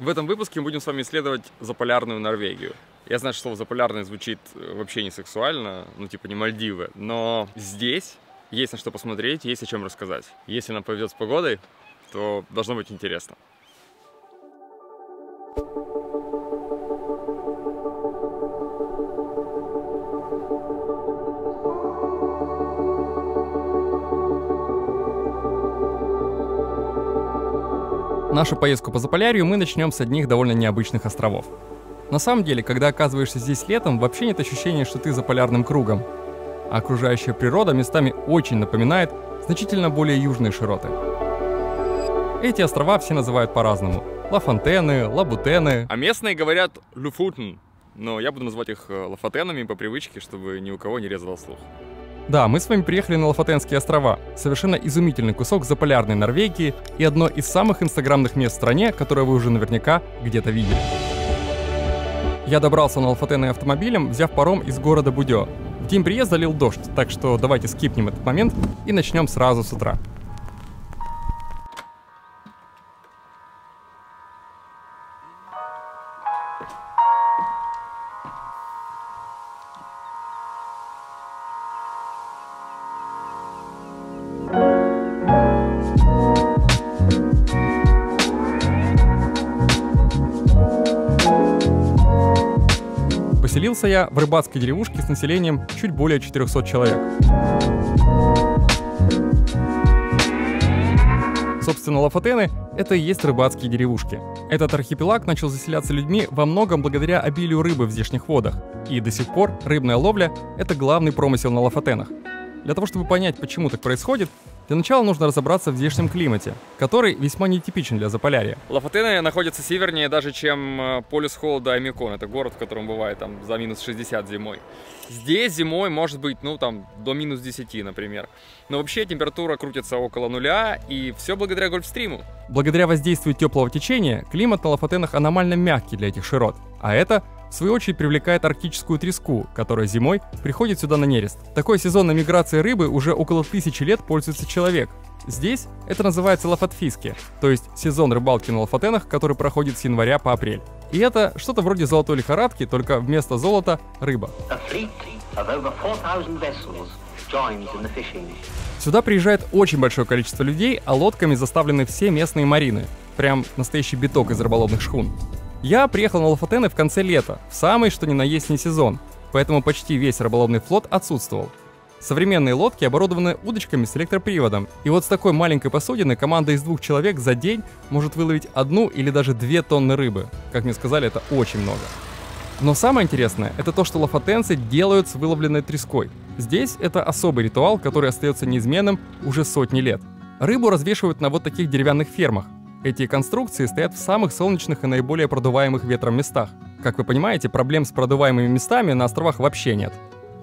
В этом выпуске мы будем с вами исследовать заполярную Норвегию. Я знаю, что слово заполярное звучит э, вообще не сексуально, ну типа не Мальдивы, но здесь есть на что посмотреть, есть о чем рассказать. Если нам повезет с погодой, то должно быть интересно. Нашу поездку по Заполярью мы начнем с одних довольно необычных островов. На самом деле, когда оказываешься здесь летом, вообще нет ощущения, что ты за полярным кругом. А окружающая природа местами очень напоминает значительно более южные широты. Эти острова все называют по-разному. Лафонтены, Лабутены. А местные говорят Люфутен, но я буду называть их э, Лафатенами по привычке, чтобы ни у кого не резало слух. Да, мы с вами приехали на Лафатенские острова. Совершенно изумительный кусок заполярной Норвегии и одно из самых инстаграмных мест в стране, которое вы уже наверняка где-то видели. Я добрался на Лафатены автомобилем, взяв паром из города Будё. В день приезда лил дождь, так что давайте скипнем этот момент и начнем сразу с утра. Поселился я в рыбацкой деревушке с населением чуть более 400 человек. Собственно, Лафатены — это и есть рыбацкие деревушки. Этот архипелаг начал заселяться людьми во многом благодаря обилию рыбы в здешних водах. И до сих пор рыбная ловля — это главный промысел на Лафатенах. Для того, чтобы понять, почему так происходит, для начала нужно разобраться в здешнем климате, который весьма нетипичен для Заполярья. Лафатены находятся севернее даже, чем э, полюс холода Амикон. Это город, в котором бывает там за минус 60 зимой. Здесь зимой может быть, ну, там, до минус 10, например. Но вообще температура крутится около нуля, и все благодаря Гольфстриму. Благодаря воздействию теплого течения, климат на Лафатенах аномально мягкий для этих широт. А это в свою очередь привлекает арктическую треску, которая зимой приходит сюда на нерест. Такой сезонной миграцией рыбы уже около тысячи лет пользуется человек. Здесь это называется лафатфиски, то есть сезон рыбалки на лафатенах, который проходит с января по апрель. И это что-то вроде золотой лихорадки, только вместо золота – рыба. Сюда приезжает очень большое количество людей, а лодками заставлены все местные марины. Прям настоящий биток из рыболовных шхун. Я приехал на Лафатены в конце лета, в самый что ни на есть не сезон, поэтому почти весь рыболовный флот отсутствовал. Современные лодки оборудованы удочками с электроприводом, и вот с такой маленькой посудины команда из двух человек за день может выловить одну или даже две тонны рыбы. Как мне сказали, это очень много. Но самое интересное, это то, что лафатенцы делают с выловленной треской. Здесь это особый ритуал, который остается неизменным уже сотни лет. Рыбу развешивают на вот таких деревянных фермах, эти конструкции стоят в самых солнечных и наиболее продуваемых ветром местах. Как вы понимаете, проблем с продуваемыми местами на островах вообще нет.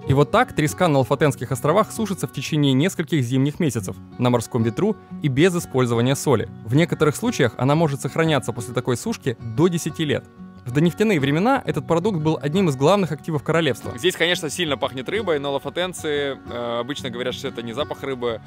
И вот так треска на Алфатенских островах сушится в течение нескольких зимних месяцев на морском ветру и без использования соли. В некоторых случаях она может сохраняться после такой сушки до 10 лет. В донефтяные времена этот продукт был одним из главных активов королевства. Здесь, конечно, сильно пахнет рыбой, но лафатенцы э, обычно говорят, что это не запах рыбы,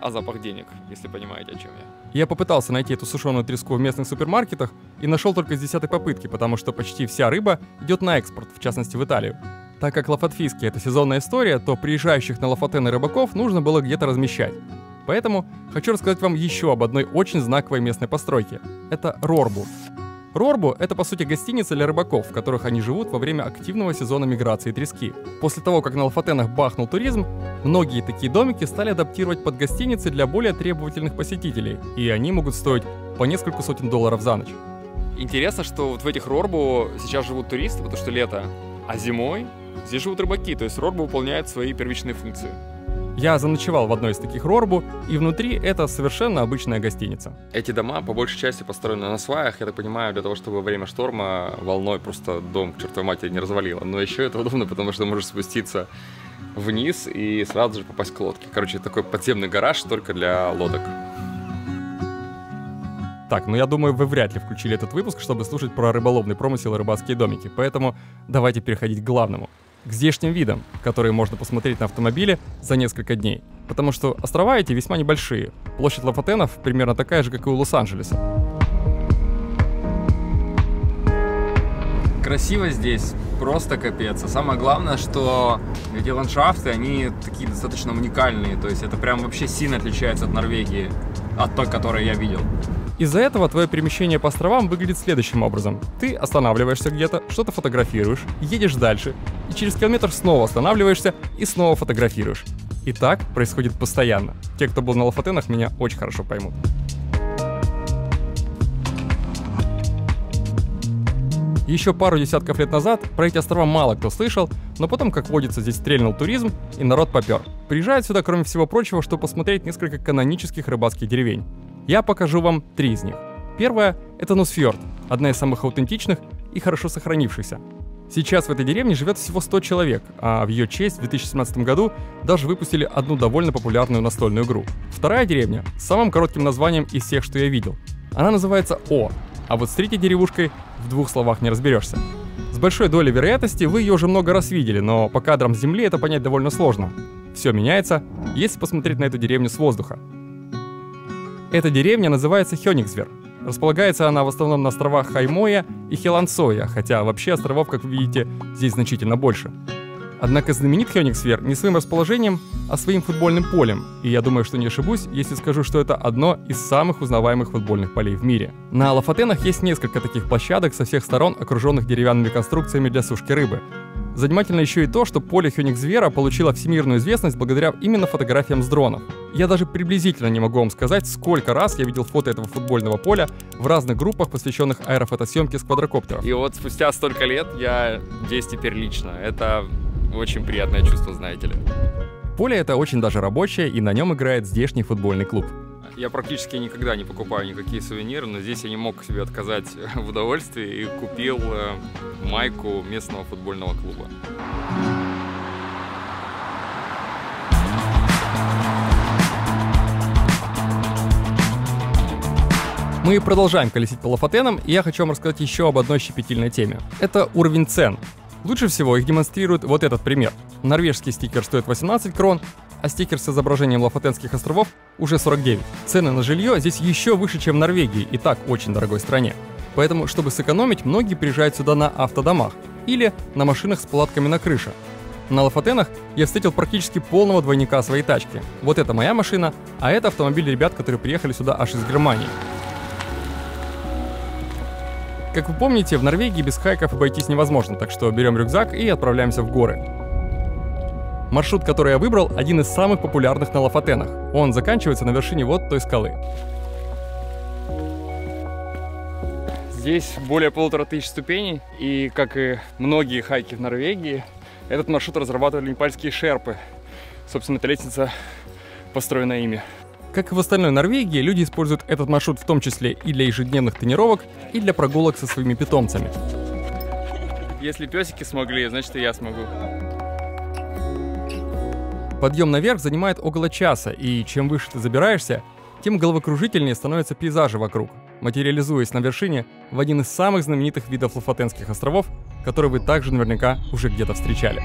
а запах денег, если понимаете, о чем я. Я попытался найти эту сушеную треску в местных супермаркетах и нашел только с десятой попытки, потому что почти вся рыба идет на экспорт, в частности в Италию. Так как лафатфиски — это сезонная история, то приезжающих на лафатены рыбаков нужно было где-то размещать. Поэтому хочу рассказать вам еще об одной очень знаковой местной постройке. Это Рорбу. Рорбу — это, по сути, гостиница для рыбаков, в которых они живут во время активного сезона миграции трески. После того, как на Алфатенах бахнул туризм, многие такие домики стали адаптировать под гостиницы для более требовательных посетителей, и они могут стоить по несколько сотен долларов за ночь. Интересно, что вот в этих Рорбу сейчас живут туристы, потому что лето, а зимой здесь живут рыбаки, то есть Рорбу выполняет свои первичные функции. Я заночевал в одной из таких рорбу, и внутри это совершенно обычная гостиница. Эти дома по большей части построены на сваях, я так понимаю, для того, чтобы во время шторма волной просто дом к чертовой матери не развалило. Но еще это удобно, потому что можешь спуститься вниз и сразу же попасть к лодке. Короче, такой подземный гараж только для лодок. Так, ну я думаю, вы вряд ли включили этот выпуск, чтобы слушать про рыболовный промысел и рыбацкие домики, поэтому давайте переходить к главному — к здешним видам, которые можно посмотреть на автомобиле за несколько дней. Потому что острова эти весьма небольшие. Площадь Лафатенов примерно такая же, как и у Лос-Анджелеса. Красиво здесь, просто капец. А самое главное, что эти ландшафты, они такие достаточно уникальные. То есть это прям вообще сильно отличается от Норвегии, от той, которую я видел. Из-за этого твое перемещение по островам выглядит следующим образом. Ты останавливаешься где-то, что-то фотографируешь, едешь дальше, и через километр снова останавливаешься и снова фотографируешь. И так происходит постоянно. Те, кто был на Лафатенах, меня очень хорошо поймут. Еще пару десятков лет назад про эти острова мало кто слышал, но потом, как водится, здесь стрельнул туризм, и народ попер. Приезжает сюда, кроме всего прочего, чтобы посмотреть несколько канонических рыбацких деревень. Я покажу вам три из них. Первая – это Нусфьорд, одна из самых аутентичных и хорошо сохранившихся. Сейчас в этой деревне живет всего 100 человек, а в ее честь в 2017 году даже выпустили одну довольно популярную настольную игру. Вторая деревня с самым коротким названием из всех, что я видел. Она называется О, а вот с третьей деревушкой в двух словах не разберешься. С большой долей вероятности вы ее уже много раз видели, но по кадрам с земли это понять довольно сложно. Все меняется, если посмотреть на эту деревню с воздуха. Эта деревня называется Хёниксвер. Располагается она в основном на островах Хаймоя и Хелансоя, хотя вообще островов, как вы видите, здесь значительно больше. Однако знаменит Хёниксвер не своим расположением, а своим футбольным полем, и я думаю, что не ошибусь, если скажу, что это одно из самых узнаваемых футбольных полей в мире. На Лафатенах есть несколько таких площадок со всех сторон, окруженных деревянными конструкциями для сушки рыбы. Занимательно еще и то, что поле Хёниксвера получило всемирную известность благодаря именно фотографиям с дронов. Я даже приблизительно не могу вам сказать, сколько раз я видел фото этого футбольного поля в разных группах, посвященных аэрофотосъемке с квадрокоптеров. И вот спустя столько лет я здесь теперь лично. Это очень приятное чувство, знаете ли. Поле это очень даже рабочее, и на нем играет здешний футбольный клуб. Я практически никогда не покупаю никакие сувениры, но здесь я не мог себе отказать в удовольствии и купил э, майку местного футбольного клуба. Мы продолжаем колесить по Лафатенам, и я хочу вам рассказать еще об одной щепетильной теме. Это уровень цен. Лучше всего их демонстрирует вот этот пример. Норвежский стикер стоит 18 крон, а стикер с изображением Лафатенских островов уже 49. Цены на жилье здесь еще выше, чем в Норвегии, и так очень дорогой стране. Поэтому, чтобы сэкономить, многие приезжают сюда на автодомах или на машинах с палатками на крыше. На Лафатенах я встретил практически полного двойника своей тачки. Вот это моя машина, а это автомобиль ребят, которые приехали сюда аж из Германии. Как вы помните, в Норвегии без хайков обойтись невозможно, так что берем рюкзак и отправляемся в горы. Маршрут, который я выбрал, один из самых популярных на Лафатенах. Он заканчивается на вершине вот той скалы. Здесь более полутора тысяч ступеней, и, как и многие хайки в Норвегии, этот маршрут разрабатывали непальские шерпы. Собственно, эта лестница построена ими. Как и в остальной Норвегии, люди используют этот маршрут в том числе и для ежедневных тренировок, и для прогулок со своими питомцами. Если песики смогли, значит и я смогу. Подъем наверх занимает около часа, и чем выше ты забираешься, тем головокружительнее становятся пейзажи вокруг, материализуясь на вершине в один из самых знаменитых видов Лафатенских островов, который вы также наверняка уже где-то встречали.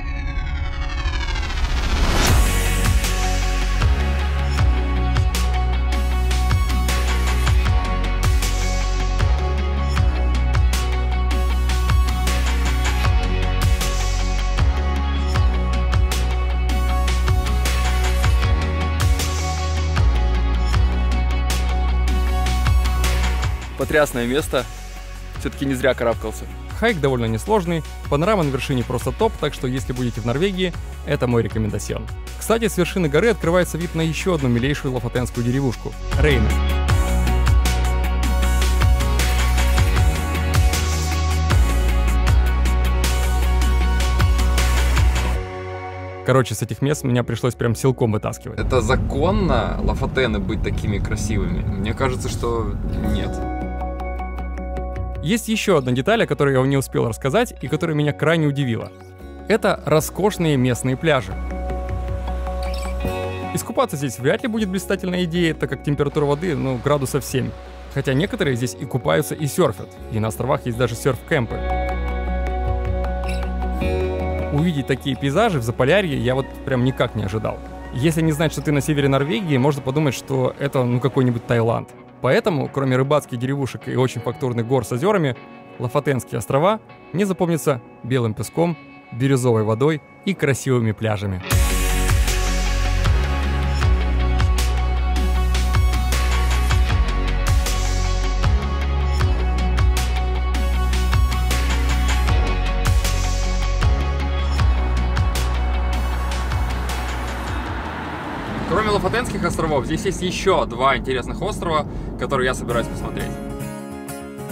Потрясное место. Все-таки не зря карабкался. Хайк довольно несложный, панорама на вершине просто топ, так что если будете в Норвегии, это мой рекомендацион. Кстати, с вершины горы открывается вид на еще одну милейшую лафатенскую деревушку – Рейнес. Короче, с этих мест меня пришлось прям силком вытаскивать. Это законно лафатены быть такими красивыми? Мне кажется, что нет. Есть еще одна деталь, о которой я не успел рассказать и которая меня крайне удивила. Это роскошные местные пляжи. Искупаться здесь вряд ли будет блистательная идея, так как температура воды, ну, градусов 7. Хотя некоторые здесь и купаются, и серфят. И на островах есть даже серф-кемпы. Увидеть такие пейзажи в Заполярье я вот прям никак не ожидал. Если не знать, что ты на севере Норвегии, можно подумать, что это ну какой-нибудь Таиланд. Поэтому, кроме рыбацких деревушек и очень фактурных гор с озерами, Лафатенские острова мне запомнятся белым песком, бирюзовой водой и красивыми пляжами. Кроме Лафатенских островов, здесь есть еще два интересных острова, которые я собираюсь посмотреть.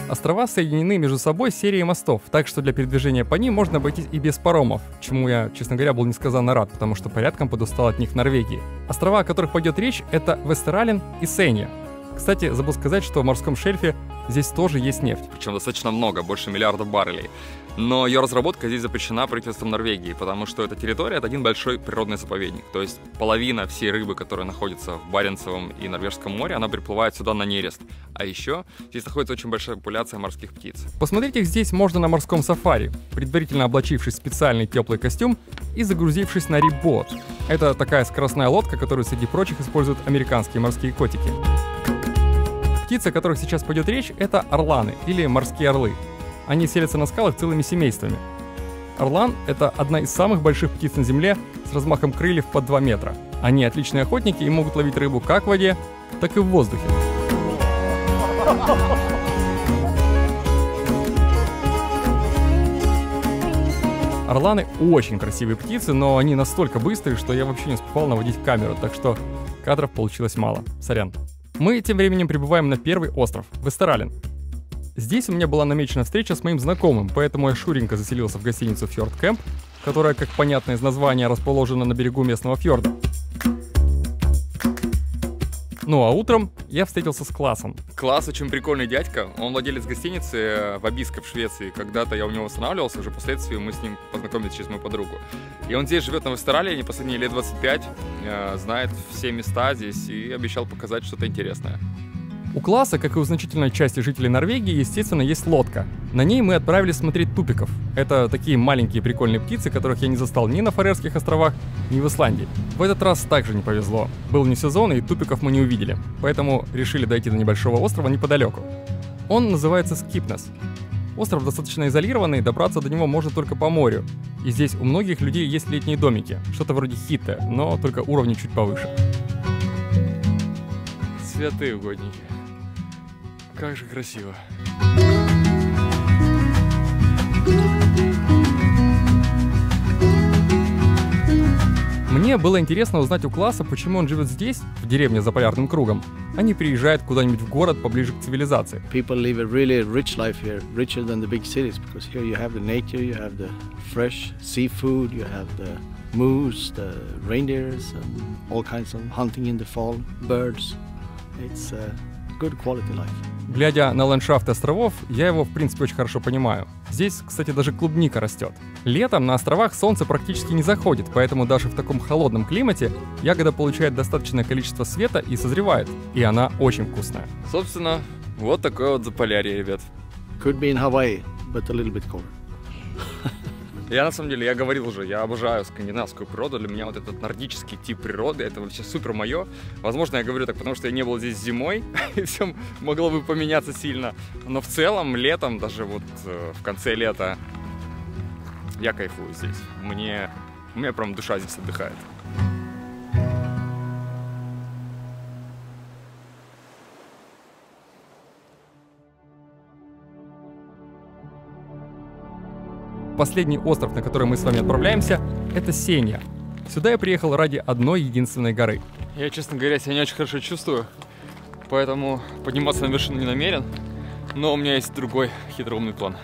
Острова соединены между собой серией мостов, так что для передвижения по ним можно обойтись и без паромов, чему я, честно говоря, был несказанно рад, потому что порядком подустал от них в Норвегии. Острова, о которых пойдет речь, это Вестерален и Сейня. Кстати, забыл сказать, что в морском шельфе здесь тоже есть нефть. Причем достаточно много, больше миллиарда баррелей. Но ее разработка здесь запрещена правительством Норвегии, потому что эта территория — это один большой природный заповедник. То есть половина всей рыбы, которая находится в Баренцевом и Норвежском море, она приплывает сюда на нерест. А еще здесь находится очень большая популяция морских птиц. Посмотреть их здесь можно на морском сафари, предварительно облачившись в специальный теплый костюм и загрузившись на рибот. Это такая скоростная лодка, которую среди прочих используют американские морские котики. Птицы, о которых сейчас пойдет речь, это орланы или морские орлы. Они селятся на скалах целыми семействами. Орлан – это одна из самых больших птиц на Земле с размахом крыльев под 2 метра. Они отличные охотники и могут ловить рыбу как в воде, так и в воздухе. Орланы очень красивые птицы, но они настолько быстрые, что я вообще не успевал наводить камеру, так что кадров получилось мало. Сорян. Мы тем временем прибываем на первый остров – Вестерален. Здесь у меня была намечена встреча с моим знакомым, поэтому я шуренько заселился в гостиницу Фьорд Кэмп, которая, как понятно из названия, расположена на берегу местного фьорда. Ну а утром я встретился с классом. Класс очень прикольный дядька. Он владелец гостиницы э, в Абиско в Швеции. Когда-то я у него останавливался, уже впоследствии мы с ним познакомились через мою подругу. И он здесь живет на Австралии, последние лет 25, э, знает все места здесь и обещал показать что-то интересное. У класса, как и у значительной части жителей Норвегии, естественно, есть лодка. На ней мы отправились смотреть тупиков. Это такие маленькие прикольные птицы, которых я не застал ни на Фарерских островах, ни в Исландии. В этот раз также не повезло. Был не сезон, и тупиков мы не увидели. Поэтому решили дойти до небольшого острова неподалеку. Он называется Скипнес. Остров достаточно изолированный, добраться до него можно только по морю. И здесь у многих людей есть летние домики, что-то вроде хита, но только уровни чуть повыше. Святые угодники. Как же красиво. Мне было интересно узнать у класса, почему он живет здесь, в деревне за полярным кругом, а не приезжает куда-нибудь в город поближе к цивилизации. People live a really rich life here, richer than the big cities, because here you have the nature, you have the fresh seafood, you have the moose, the reindeers, and all kinds of hunting in the fall, birds. It's a good quality life. Глядя на ландшафт островов, я его в принципе очень хорошо понимаю. Здесь, кстати, даже клубника растет. Летом на островах солнце практически не заходит, поэтому даже в таком холодном климате ягода получает достаточное количество света и созревает. И она очень вкусная. Собственно, вот такое вот заполярье, ребят. Could be in Hawaii, but a little bit colder. Я на самом деле, я говорил уже, я обожаю скандинавскую природу. Для меня вот этот нордический тип природы, это вообще супер мое. Возможно, я говорю так, потому что я не был здесь зимой, и все могло бы поменяться сильно. Но в целом, летом, даже вот э, в конце лета, я кайфую здесь. Мне, у меня прям душа здесь отдыхает. Последний остров, на который мы с вами отправляемся, это Сеня. Сюда я приехал ради одной единственной горы. Я, честно говоря, себя не очень хорошо чувствую, поэтому подниматься на вершину не намерен. Но у меня есть другой хитроумный план.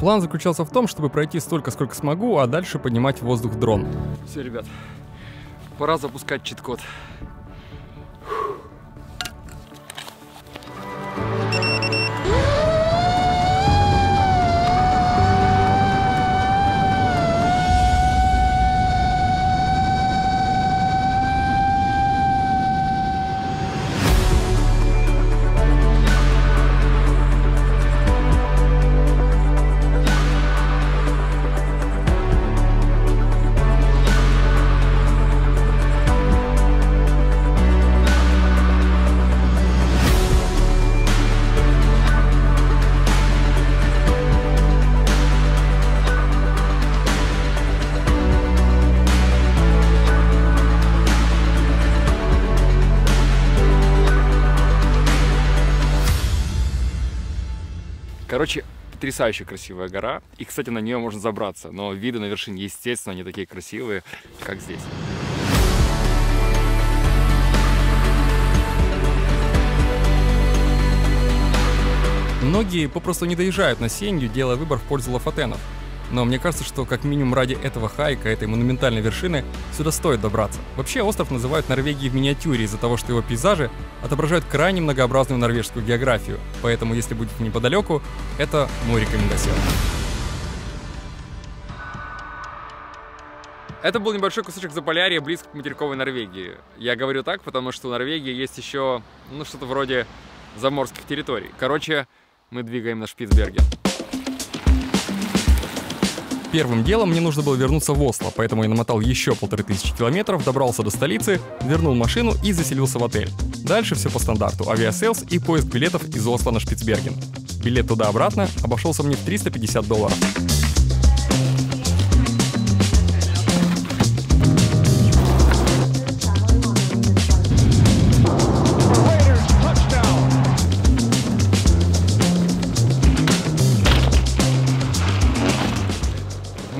План заключался в том, чтобы пройти столько, сколько смогу, а дальше поднимать в воздух дрон. Все, ребят, пора запускать чит-код. Потрясающе красивая гора. И, кстати, на нее можно забраться. Но виды на вершине, естественно, не такие красивые, как здесь. Многие попросту не доезжают на Сенью, делая выбор в пользу Лафатенов. Но мне кажется, что как минимум ради этого хайка, этой монументальной вершины, сюда стоит добраться. Вообще остров называют Норвегией в миниатюре из-за того, что его пейзажи отображают крайне многообразную норвежскую географию. Поэтому, если будете неподалеку, это мой рекомендация. Это был небольшой кусочек Заполярья близко к материковой Норвегии. Я говорю так, потому что у Норвегии есть еще, ну, что-то вроде заморских территорий. Короче, мы двигаем на Шпицберген. Первым делом мне нужно было вернуться в Осло, поэтому я намотал еще полторы тысячи километров, добрался до столицы, вернул машину и заселился в отель. Дальше все по стандарту. Aviasales и поиск билетов из Осло на Шпицберген. Билет туда-обратно обошелся мне в 350 долларов.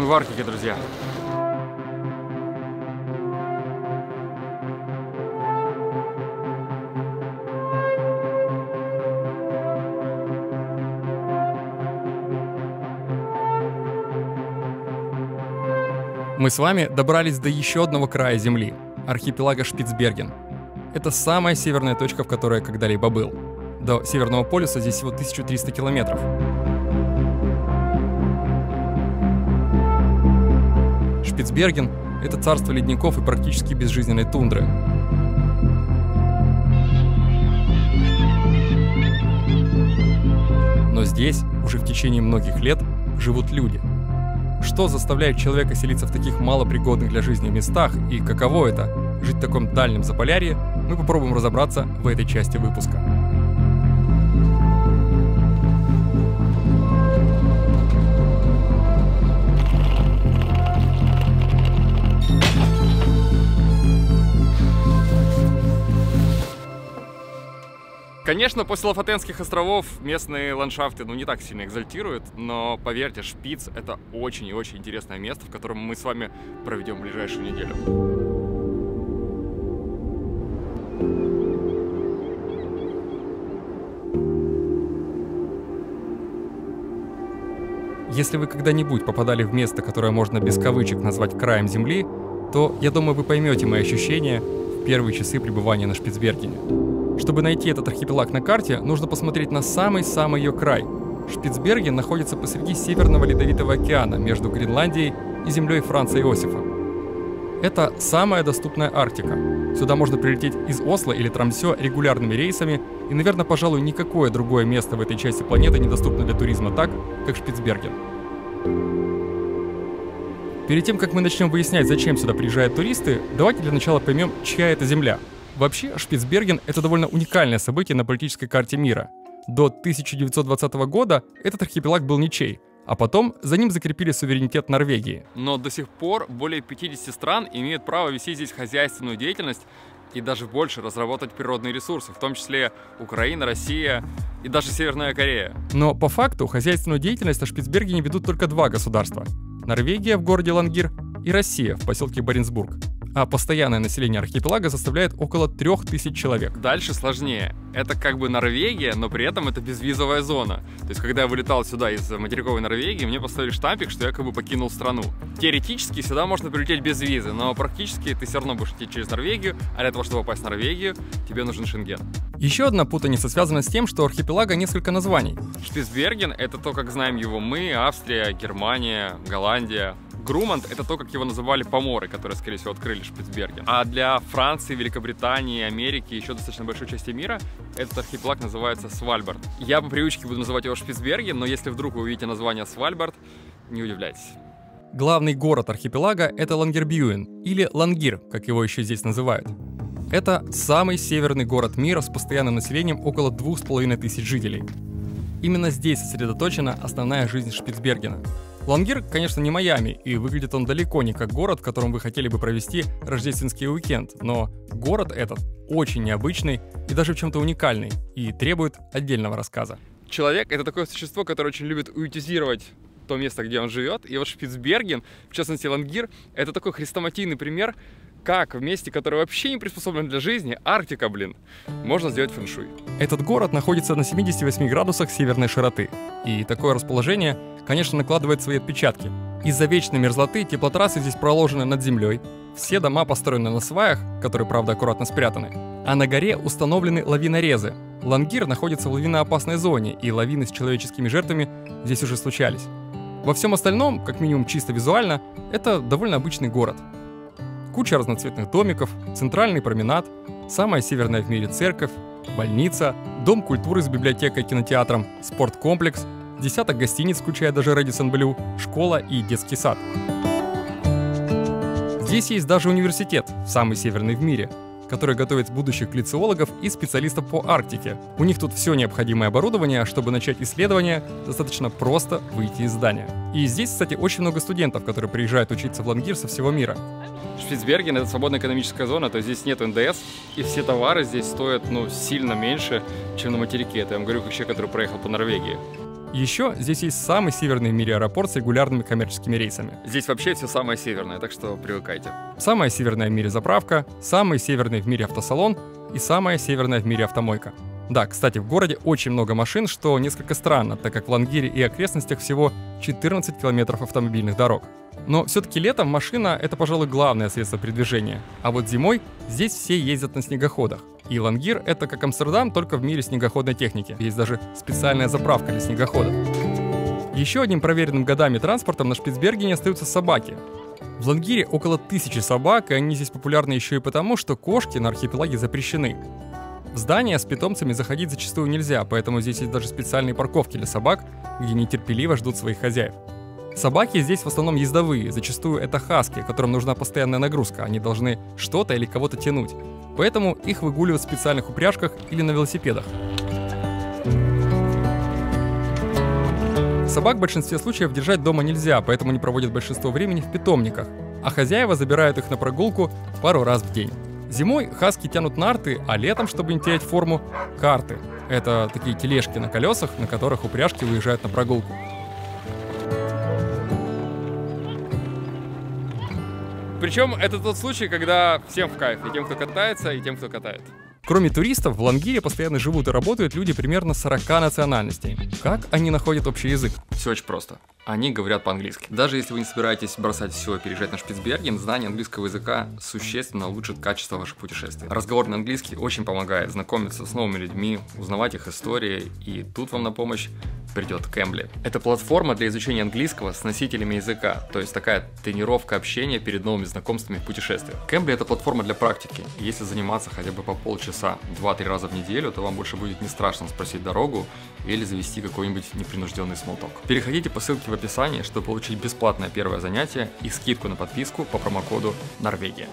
В Арктике, друзья. Мы с вами добрались до еще одного края Земли – архипелага Шпицберген. Это самая северная точка, в которой я когда-либо был. До Северного полюса здесь всего 1300 километров. Шпицберген – это царство ледников и практически безжизненной тундры. Но здесь уже в течение многих лет живут люди. Что заставляет человека селиться в таких малопригодных для жизни местах и каково это – жить в таком дальнем заполярье, мы попробуем разобраться в этой части выпуска. Конечно, после Лафатенских островов местные ландшафты ну, не так сильно экзальтируют, но поверьте, Шпиц — это очень и очень интересное место, в котором мы с вами проведем ближайшую неделю. Если вы когда-нибудь попадали в место, которое можно без кавычек назвать краем Земли, то, я думаю, вы поймете мои ощущения в первые часы пребывания на Шпицбергене. Чтобы найти этот архипелаг на карте, нужно посмотреть на самый-самый ее край. Шпицберген находится посреди Северного Ледовитого океана между Гренландией и землей Франца Иосифа. Это самая доступная Арктика. Сюда можно прилететь из Осло или Трамсё регулярными рейсами, и, наверное, пожалуй, никакое другое место в этой части планеты недоступно для туризма так, как Шпицберген. Перед тем, как мы начнем выяснять, зачем сюда приезжают туристы, давайте для начала поймем, чья это земля. Вообще, Шпицберген — это довольно уникальное событие на политической карте мира. До 1920 года этот архипелаг был ничей, а потом за ним закрепили суверенитет Норвегии. Но до сих пор более 50 стран имеют право вести здесь хозяйственную деятельность и даже больше разработать природные ресурсы, в том числе Украина, Россия и даже Северная Корея. Но по факту хозяйственную деятельность на Шпицбергене ведут только два государства. Норвегия в городе Лангир и Россия в поселке Баренцбург а постоянное население архипелага составляет около 3000 человек. Дальше сложнее. Это как бы Норвегия, но при этом это безвизовая зона. То есть, когда я вылетал сюда из материковой Норвегии, мне поставили штампик, что я как бы покинул страну. Теоретически сюда можно прилететь без визы, но практически ты все равно будешь идти через Норвегию, а для того, чтобы попасть в Норвегию, тебе нужен шенген. Еще одна путаница связана с тем, что у архипелага несколько названий. Шпицберген — это то, как знаем его мы, Австрия, Германия, Голландия. Груманд — это то, как его называли поморы, которые, скорее всего, открыли Шпицберген. А для Франции, Великобритании, Америки еще достаточно большой части мира этот архипелаг называется Свальбард. Я по привычке буду называть его Шпицберген, но если вдруг вы увидите название Свальбард, не удивляйтесь. Главный город архипелага — это Лангербюен, или Лангир, как его еще здесь называют. Это самый северный город мира с постоянным населением около двух с половиной тысяч жителей. Именно здесь сосредоточена основная жизнь Шпицбергена. Лангир, конечно, не Майами, и выглядит он далеко не как город, в котором вы хотели бы провести рождественский уикенд, но город этот очень необычный и даже в чем-то уникальный, и требует отдельного рассказа. человек — это такое существо, которое очень любит уютизировать то место, где он живет. И вот Шпицберген, в частности Лангир, это такой хрестоматийный пример, как в месте, которое вообще не приспособлено для жизни, Арктика, блин, можно сделать фэншуй. Этот город находится на 78 градусах северной широты. И такое расположение, конечно, накладывает свои отпечатки. Из-за вечной мерзлоты теплотрассы здесь проложены над землей, все дома построены на сваях, которые, правда, аккуратно спрятаны, а на горе установлены лавинорезы. Лангир находится в лавиноопасной зоне, и лавины с человеческими жертвами здесь уже случались. Во всем остальном, как минимум чисто визуально, это довольно обычный город. Куча разноцветных домиков, центральный променад, самая северная в мире церковь, больница, дом культуры с библиотекой и кинотеатром, спорткомплекс, десяток гостиниц, включая даже Редисон Блю, школа и детский сад. Здесь есть даже университет, самый северный в мире, который готовит будущих глициологов и специалистов по Арктике. У них тут все необходимое оборудование, чтобы начать исследования, достаточно просто выйти из здания. И здесь, кстати, очень много студентов, которые приезжают учиться в Лангир со всего мира. Шпицберген — это свободная экономическая зона, то есть здесь нет НДС, и все товары здесь стоят, ну, сильно меньше, чем на материке. Это я вам говорю, как человек, который проехал по Норвегии. Еще здесь есть самый северный в мире аэропорт с регулярными коммерческими рейсами. Здесь вообще все самое северное, так что привыкайте. Самая северная в мире заправка, самый северный в мире автосалон и самая северная в мире автомойка. Да, кстати, в городе очень много машин, что несколько странно, так как в Лангире и окрестностях всего 14 километров автомобильных дорог. Но все-таки летом машина — это, пожалуй, главное средство передвижения. А вот зимой здесь все ездят на снегоходах. И Лангир — это как Амстердам, только в мире снегоходной техники. Есть даже специальная заправка для снегоходов. Еще одним проверенным годами транспортом на Шпицбергене остаются собаки. В Лангире около тысячи собак, и они здесь популярны еще и потому, что кошки на архипелаге запрещены. В здание с питомцами заходить зачастую нельзя, поэтому здесь есть даже специальные парковки для собак, где нетерпеливо ждут своих хозяев. Собаки здесь в основном ездовые, зачастую это хаски, которым нужна постоянная нагрузка, они должны что-то или кого-то тянуть. Поэтому их выгуливают в специальных упряжках или на велосипедах. Собак в большинстве случаев держать дома нельзя, поэтому они проводят большинство времени в питомниках, а хозяева забирают их на прогулку пару раз в день. Зимой хаски тянут нарты, а летом, чтобы не терять форму, карты. Это такие тележки на колесах, на которых упряжки выезжают на прогулку. Причем это тот случай, когда всем в кайф, и тем, кто катается, и тем, кто катает. Кроме туристов, в Лангире постоянно живут и работают люди примерно 40 национальностей. Как они находят общий язык? Все очень просто. Они говорят по-английски. Даже если вы не собираетесь бросать все и переезжать на Шпицберген, знание английского языка существенно улучшит качество ваших путешествий. Разговор на английский очень помогает знакомиться с новыми людьми, узнавать их истории, и тут вам на помощь придет Кэмбли. Это платформа для изучения английского с носителями языка, то есть такая тренировка общения перед новыми знакомствами в путешествиях. Кэмбли это платформа для практики, если заниматься хотя бы по полчаса, 2-3 раза в неделю, то вам больше будет не страшно спросить дорогу или завести какой-нибудь непринужденный смолток. Переходите по ссылке в описании, чтобы получить бесплатное первое занятие и скидку на подписку по промокоду Норвегия.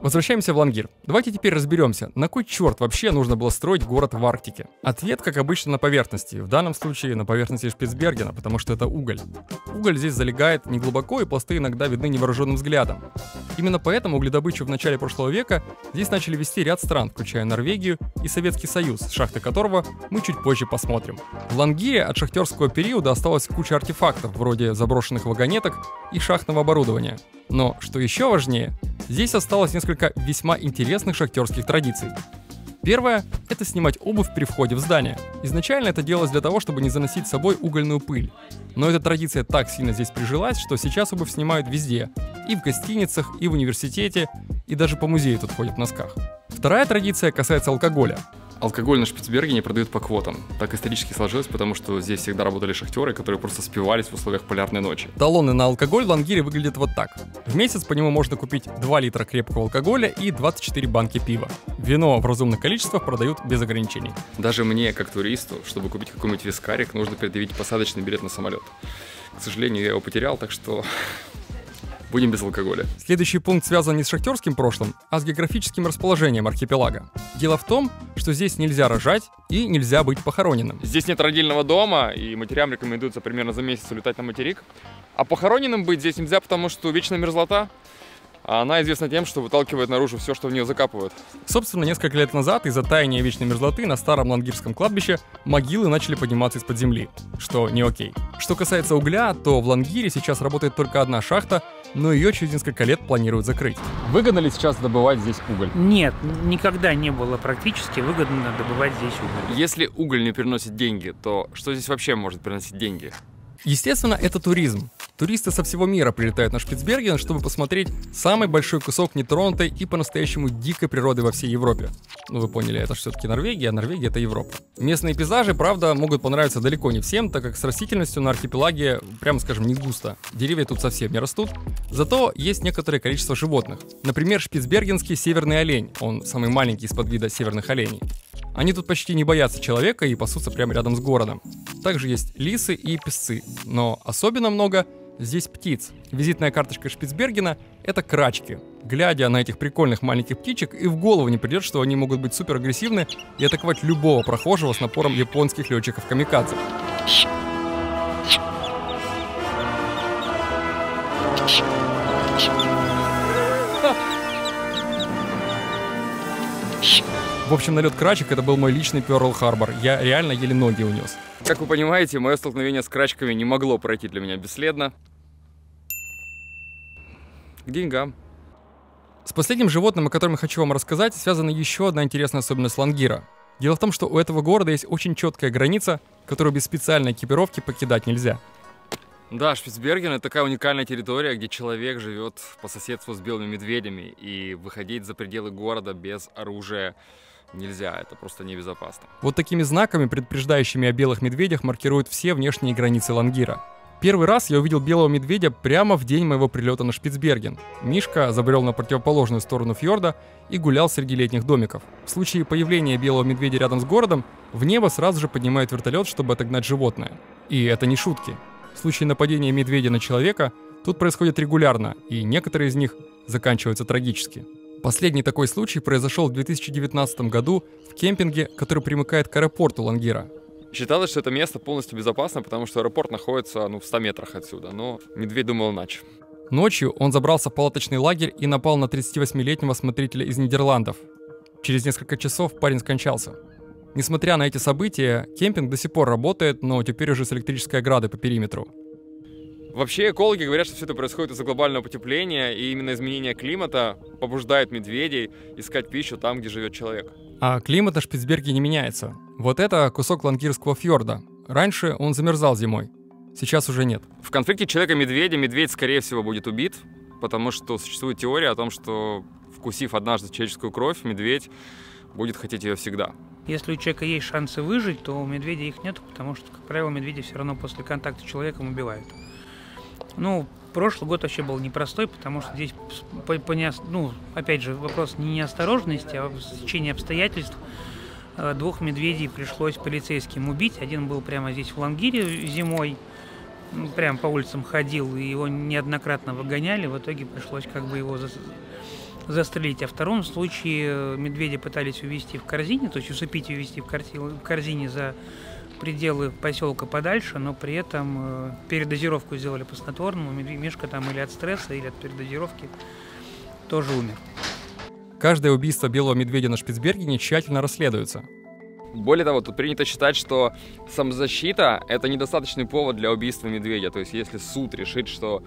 Возвращаемся в Лангир. Давайте теперь разберемся, на кой черт вообще нужно было строить город в Арктике? Ответ, как обычно, на поверхности. В данном случае на поверхности Шпицбергена, потому что это уголь. Уголь здесь залегает неглубоко, и пласты иногда видны невооруженным взглядом. Именно поэтому угледобычу в начале прошлого века здесь начали вести ряд стран, включая Норвегию и Советский Союз, шахты которого мы чуть позже посмотрим. В Лангире от шахтерского периода осталась куча артефактов, вроде заброшенных вагонеток и шахтного оборудования. Но, что еще важнее, здесь осталось несколько весьма интересных шахтерских традиций. Первое – это снимать обувь при входе в здание. Изначально это делалось для того, чтобы не заносить с собой угольную пыль. Но эта традиция так сильно здесь прижилась, что сейчас обувь снимают везде. И в гостиницах, и в университете, и даже по музею тут ходят в носках. Вторая традиция касается алкоголя. Алкоголь на Шпицбергене продают по квотам. Так исторически сложилось, потому что здесь всегда работали шахтеры, которые просто спивались в условиях полярной ночи. Талоны на алкоголь в Лангире выглядят вот так. В месяц по нему можно купить 2 литра крепкого алкоголя и 24 банки пива. Вино в разумных количествах продают без ограничений. Даже мне, как туристу, чтобы купить какой-нибудь вискарик, нужно предъявить посадочный билет на самолет. К сожалению, я его потерял, так что будем без алкоголя. Следующий пункт связан не с шахтерским прошлым, а с географическим расположением архипелага. Дело в том, что здесь нельзя рожать и нельзя быть похороненным. Здесь нет родильного дома, и матерям рекомендуется примерно за месяц улетать на материк. А похороненным быть здесь нельзя, потому что вечная мерзлота. А она известна тем, что выталкивает наружу все, что в нее закапывают. Собственно, несколько лет назад из-за таяния вечной мерзлоты на старом лангирском кладбище могилы начали подниматься из-под земли, что не окей. Что касается угля, то в Лангире сейчас работает только одна шахта, но ее через несколько лет планируют закрыть. Выгодно ли сейчас добывать здесь уголь? Нет, никогда не было практически выгодно добывать здесь уголь. Если уголь не приносит деньги, то что здесь вообще может приносить деньги? Естественно, это туризм. Туристы со всего мира прилетают на Шпицберген, чтобы посмотреть самый большой кусок нетронутой и по-настоящему дикой природы во всей Европе. Ну, вы поняли, это все-таки Норвегия, а Норвегия это Европа. Местные пейзажи, правда, могут понравиться далеко не всем, так как с растительностью на архипелаге, прямо скажем, не густо. Деревья тут совсем не растут. Зато есть некоторое количество животных. Например, шпицбергенский северный олень. Он самый маленький из подвида северных оленей. Они тут почти не боятся человека и пасутся прямо рядом с городом. Также есть лисы и песцы, но особенно много здесь птиц. Визитная карточка Шпицбергена — это крачки. Глядя на этих прикольных маленьких птичек, и в голову не придет, что они могут быть супер агрессивны и атаковать любого прохожего с напором японских летчиков-камикадзе. В общем, налет крачек это был мой личный Перл Харбор. Я реально еле ноги унес. Как вы понимаете, мое столкновение с крачками не могло пройти для меня бесследно. К деньгам. С последним животным, о котором я хочу вам рассказать, связана еще одна интересная особенность Лангира. Дело в том, что у этого города есть очень четкая граница, которую без специальной экипировки покидать нельзя. Да, Шпицберген это такая уникальная территория, где человек живет по соседству с белыми медведями, и выходить за пределы города без оружия нельзя, это просто небезопасно. Вот такими знаками, предупреждающими о белых медведях, маркируют все внешние границы Лангира. Первый раз я увидел белого медведя прямо в день моего прилета на Шпицберген. Мишка забрел на противоположную сторону фьорда и гулял среди летних домиков. В случае появления белого медведя рядом с городом, в небо сразу же поднимают вертолет, чтобы отогнать животное. И это не шутки. В случае нападения медведя на человека тут происходит регулярно, и некоторые из них заканчиваются трагически. Последний такой случай произошел в 2019 году в кемпинге, который примыкает к аэропорту Лангира. Считалось, что это место полностью безопасно, потому что аэропорт находится ну, в 100 метрах отсюда, но медведь думал иначе. Ночью он забрался в палаточный лагерь и напал на 38-летнего смотрителя из Нидерландов. Через несколько часов парень скончался. Несмотря на эти события, кемпинг до сих пор работает, но теперь уже с электрической оградой по периметру. Вообще экологи говорят, что все это происходит из-за глобального потепления, и именно изменение климата побуждает медведей искать пищу там, где живет человек. А климат на Шпицберге не меняется. Вот это кусок Лангирского фьорда. Раньше он замерзал зимой. Сейчас уже нет. В конфликте человека-медведя медведь, скорее всего, будет убит, потому что существует теория о том, что вкусив однажды человеческую кровь, медведь будет хотеть ее всегда. Если у человека есть шансы выжить, то у медведя их нет, потому что, как правило, медведи все равно после контакта с человеком убивают. Ну, прошлый год вообще был непростой, потому что здесь, по, по не, ну, опять же, вопрос не неосторожности, а в течение обстоятельств э, двух медведей пришлось полицейским убить. Один был прямо здесь в Лангире зимой, прям по улицам ходил, и его неоднократно выгоняли. В итоге пришлось как бы его застрелить. А в втором случае э, медведя пытались увезти в корзине, то есть усыпить и увезти в корзине за пределы поселка подальше, но при этом э, передозировку сделали по снотворному. Мишка там или от стресса, или от передозировки тоже умер. Каждое убийство белого медведя на Шпицбергене тщательно расследуется. Более того, тут принято считать, что самозащита — это недостаточный повод для убийства медведя. То есть, если суд решит, что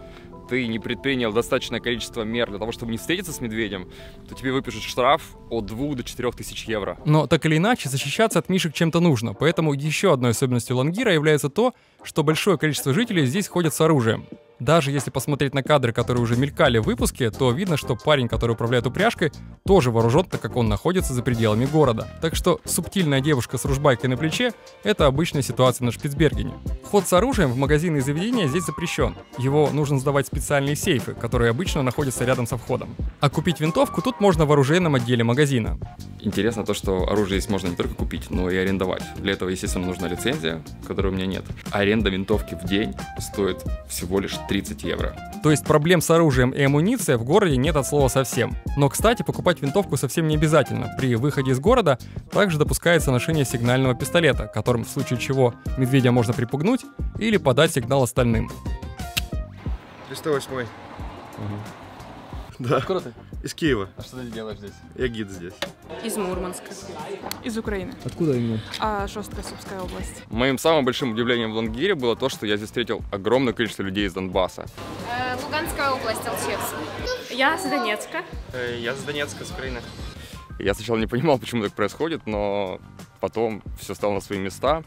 ты не предпринял достаточное количество мер для того, чтобы не встретиться с медведем, то тебе выпишут штраф от 2 до 4 тысяч евро. Но так или иначе, защищаться от мишек чем-то нужно, поэтому еще одной особенностью Лангира является то, что большое количество жителей здесь ходят с оружием. Даже если посмотреть на кадры, которые уже мелькали в выпуске, то видно, что парень, который управляет упряжкой, тоже вооружен, так как он находится за пределами города. Так что субтильная девушка с ружбайкой на плече — это обычная ситуация на Шпицбергене. Вход с оружием в магазины и заведения здесь запрещен. Его нужно сдавать в специальные сейфы, которые обычно находятся рядом со входом. А купить винтовку тут можно в оружейном отделе магазина. Интересно то, что оружие здесь можно не только купить, но и арендовать. Для этого, естественно, нужна лицензия, которой у меня нет. Аренда винтовки в день стоит всего лишь 30 евро. То есть проблем с оружием и амуницией в городе нет от слова совсем. Но, кстати, покупать винтовку совсем не обязательно. При выходе из города также допускается ношение сигнального пистолета, которым в случае чего медведя можно припугнуть или подать сигнал остальным. 308. Угу. Да. Ты? Из Киева. А что ты делаешь здесь? Я гид здесь. Из Мурманска. Из Украины. Откуда именно? А Шостка, Сумская область. Моим самым большим удивлением в Лангире было то, что я здесь встретил огромное количество людей из Донбасса. Э, Луганская область, Алчевск. Я с Донецка. Я с Донецка, с Украины. Я сначала не понимал, почему так происходит, но потом все стало на свои места.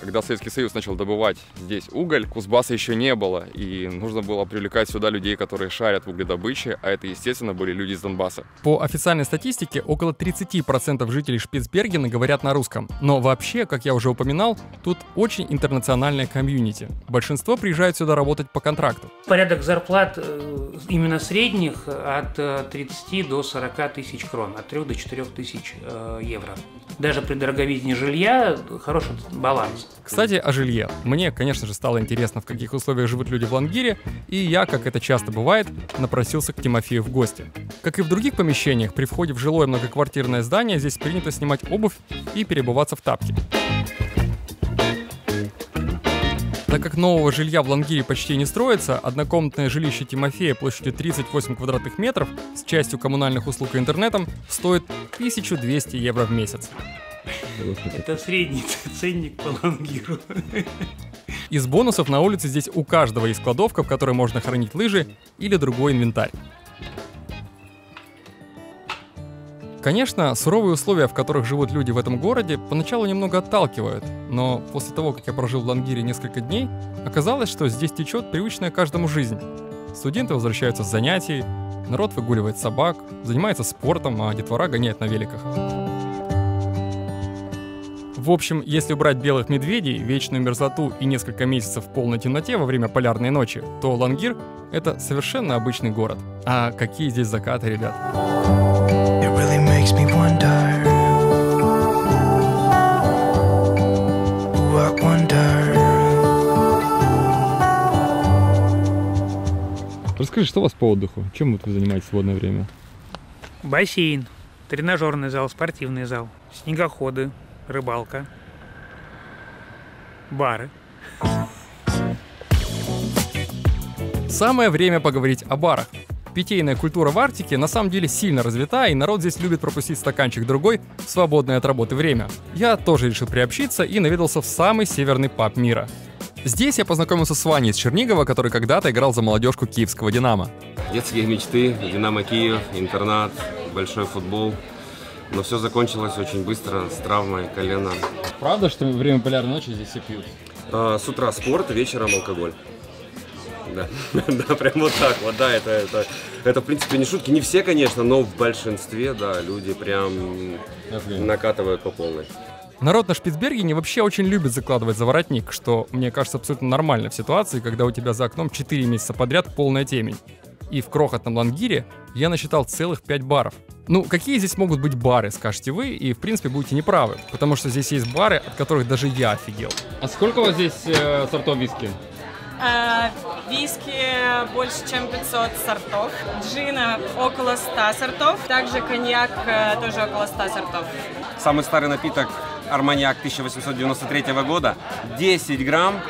Когда Советский Союз начал добывать здесь уголь, Кузбасса еще не было, и нужно было привлекать сюда людей, которые шарят в угледобыче, а это, естественно, были люди из Донбасса. По официальной статистике, около 30% жителей Шпицбергена говорят на русском. Но вообще, как я уже упоминал, тут очень интернациональная комьюнити. Большинство приезжают сюда работать по контракту. Порядок зарплат э, именно средних от э, 30 до 40 тысяч крон, от 3 до 4 тысяч э, евро. Даже при дороговизне жилья хороший баланс. Кстати, о жилье. Мне, конечно же, стало интересно, в каких условиях живут люди в Лангире, и я, как это часто бывает, напросился к Тимофею в гости. Как и в других помещениях, при входе в жилое многоквартирное здание здесь принято снимать обувь и перебываться в тапки. Так как нового жилья в Лангире почти не строится, однокомнатное жилище Тимофея площадью 38 квадратных метров с частью коммунальных услуг и интернетом стоит 1200 евро в месяц. Это средний ценник по лангиру. Из бонусов на улице здесь у каждого есть кладовка, в которой можно хранить лыжи или другой инвентарь. Конечно, суровые условия, в которых живут люди в этом городе, поначалу немного отталкивают, но после того, как я прожил в Лангире несколько дней, оказалось, что здесь течет привычная каждому жизнь. Студенты возвращаются с занятий, народ выгуливает собак, занимается спортом, а детвора гоняет на великах. В общем, если убрать белых медведей, вечную мерзлоту и несколько месяцев в полной темноте во время полярной ночи, то Лангир — это совершенно обычный город. А какие здесь закаты, ребят. Расскажи, что у вас по отдыху? Чем вы занимаетесь в свободное время? Бассейн, тренажерный зал, спортивный зал, снегоходы, рыбалка, бары. Самое время поговорить о барах. Питейная культура в Арктике на самом деле сильно развита, и народ здесь любит пропустить стаканчик другой в свободное от работы время. Я тоже решил приобщиться и наведался в самый северный паб мира. Здесь я познакомился с Ваней из Чернигова, который когда-то играл за молодежку киевского «Динамо». Детские мечты, Динамо Киев, интернат, большой футбол. Но все закончилось очень быстро с травмой колена. Правда, что время полярной ночи здесь все пьют? А, с утра спорт, вечером алкоголь. Да, да, прям вот так вот, да, это, это, это в принципе не шутки, не все, конечно, но в большинстве, да, люди прям накатывают по полной. Народ на Шпицбергене вообще очень любит закладывать заворотник, что, мне кажется, абсолютно нормально в ситуации, когда у тебя за окном 4 месяца подряд полная темень. И в крохотном Лангире я насчитал целых 5 баров. Ну, какие здесь могут быть бары, скажете вы, и в принципе будете неправы, потому что здесь есть бары, от которых даже я офигел. А сколько у вас здесь э, сортов виски? А, виски больше, чем 500 сортов. Джина около 100 сортов. Также коньяк э, тоже около 100 сортов. Самый старый напиток Арманьяк 1893 года, 10 грамм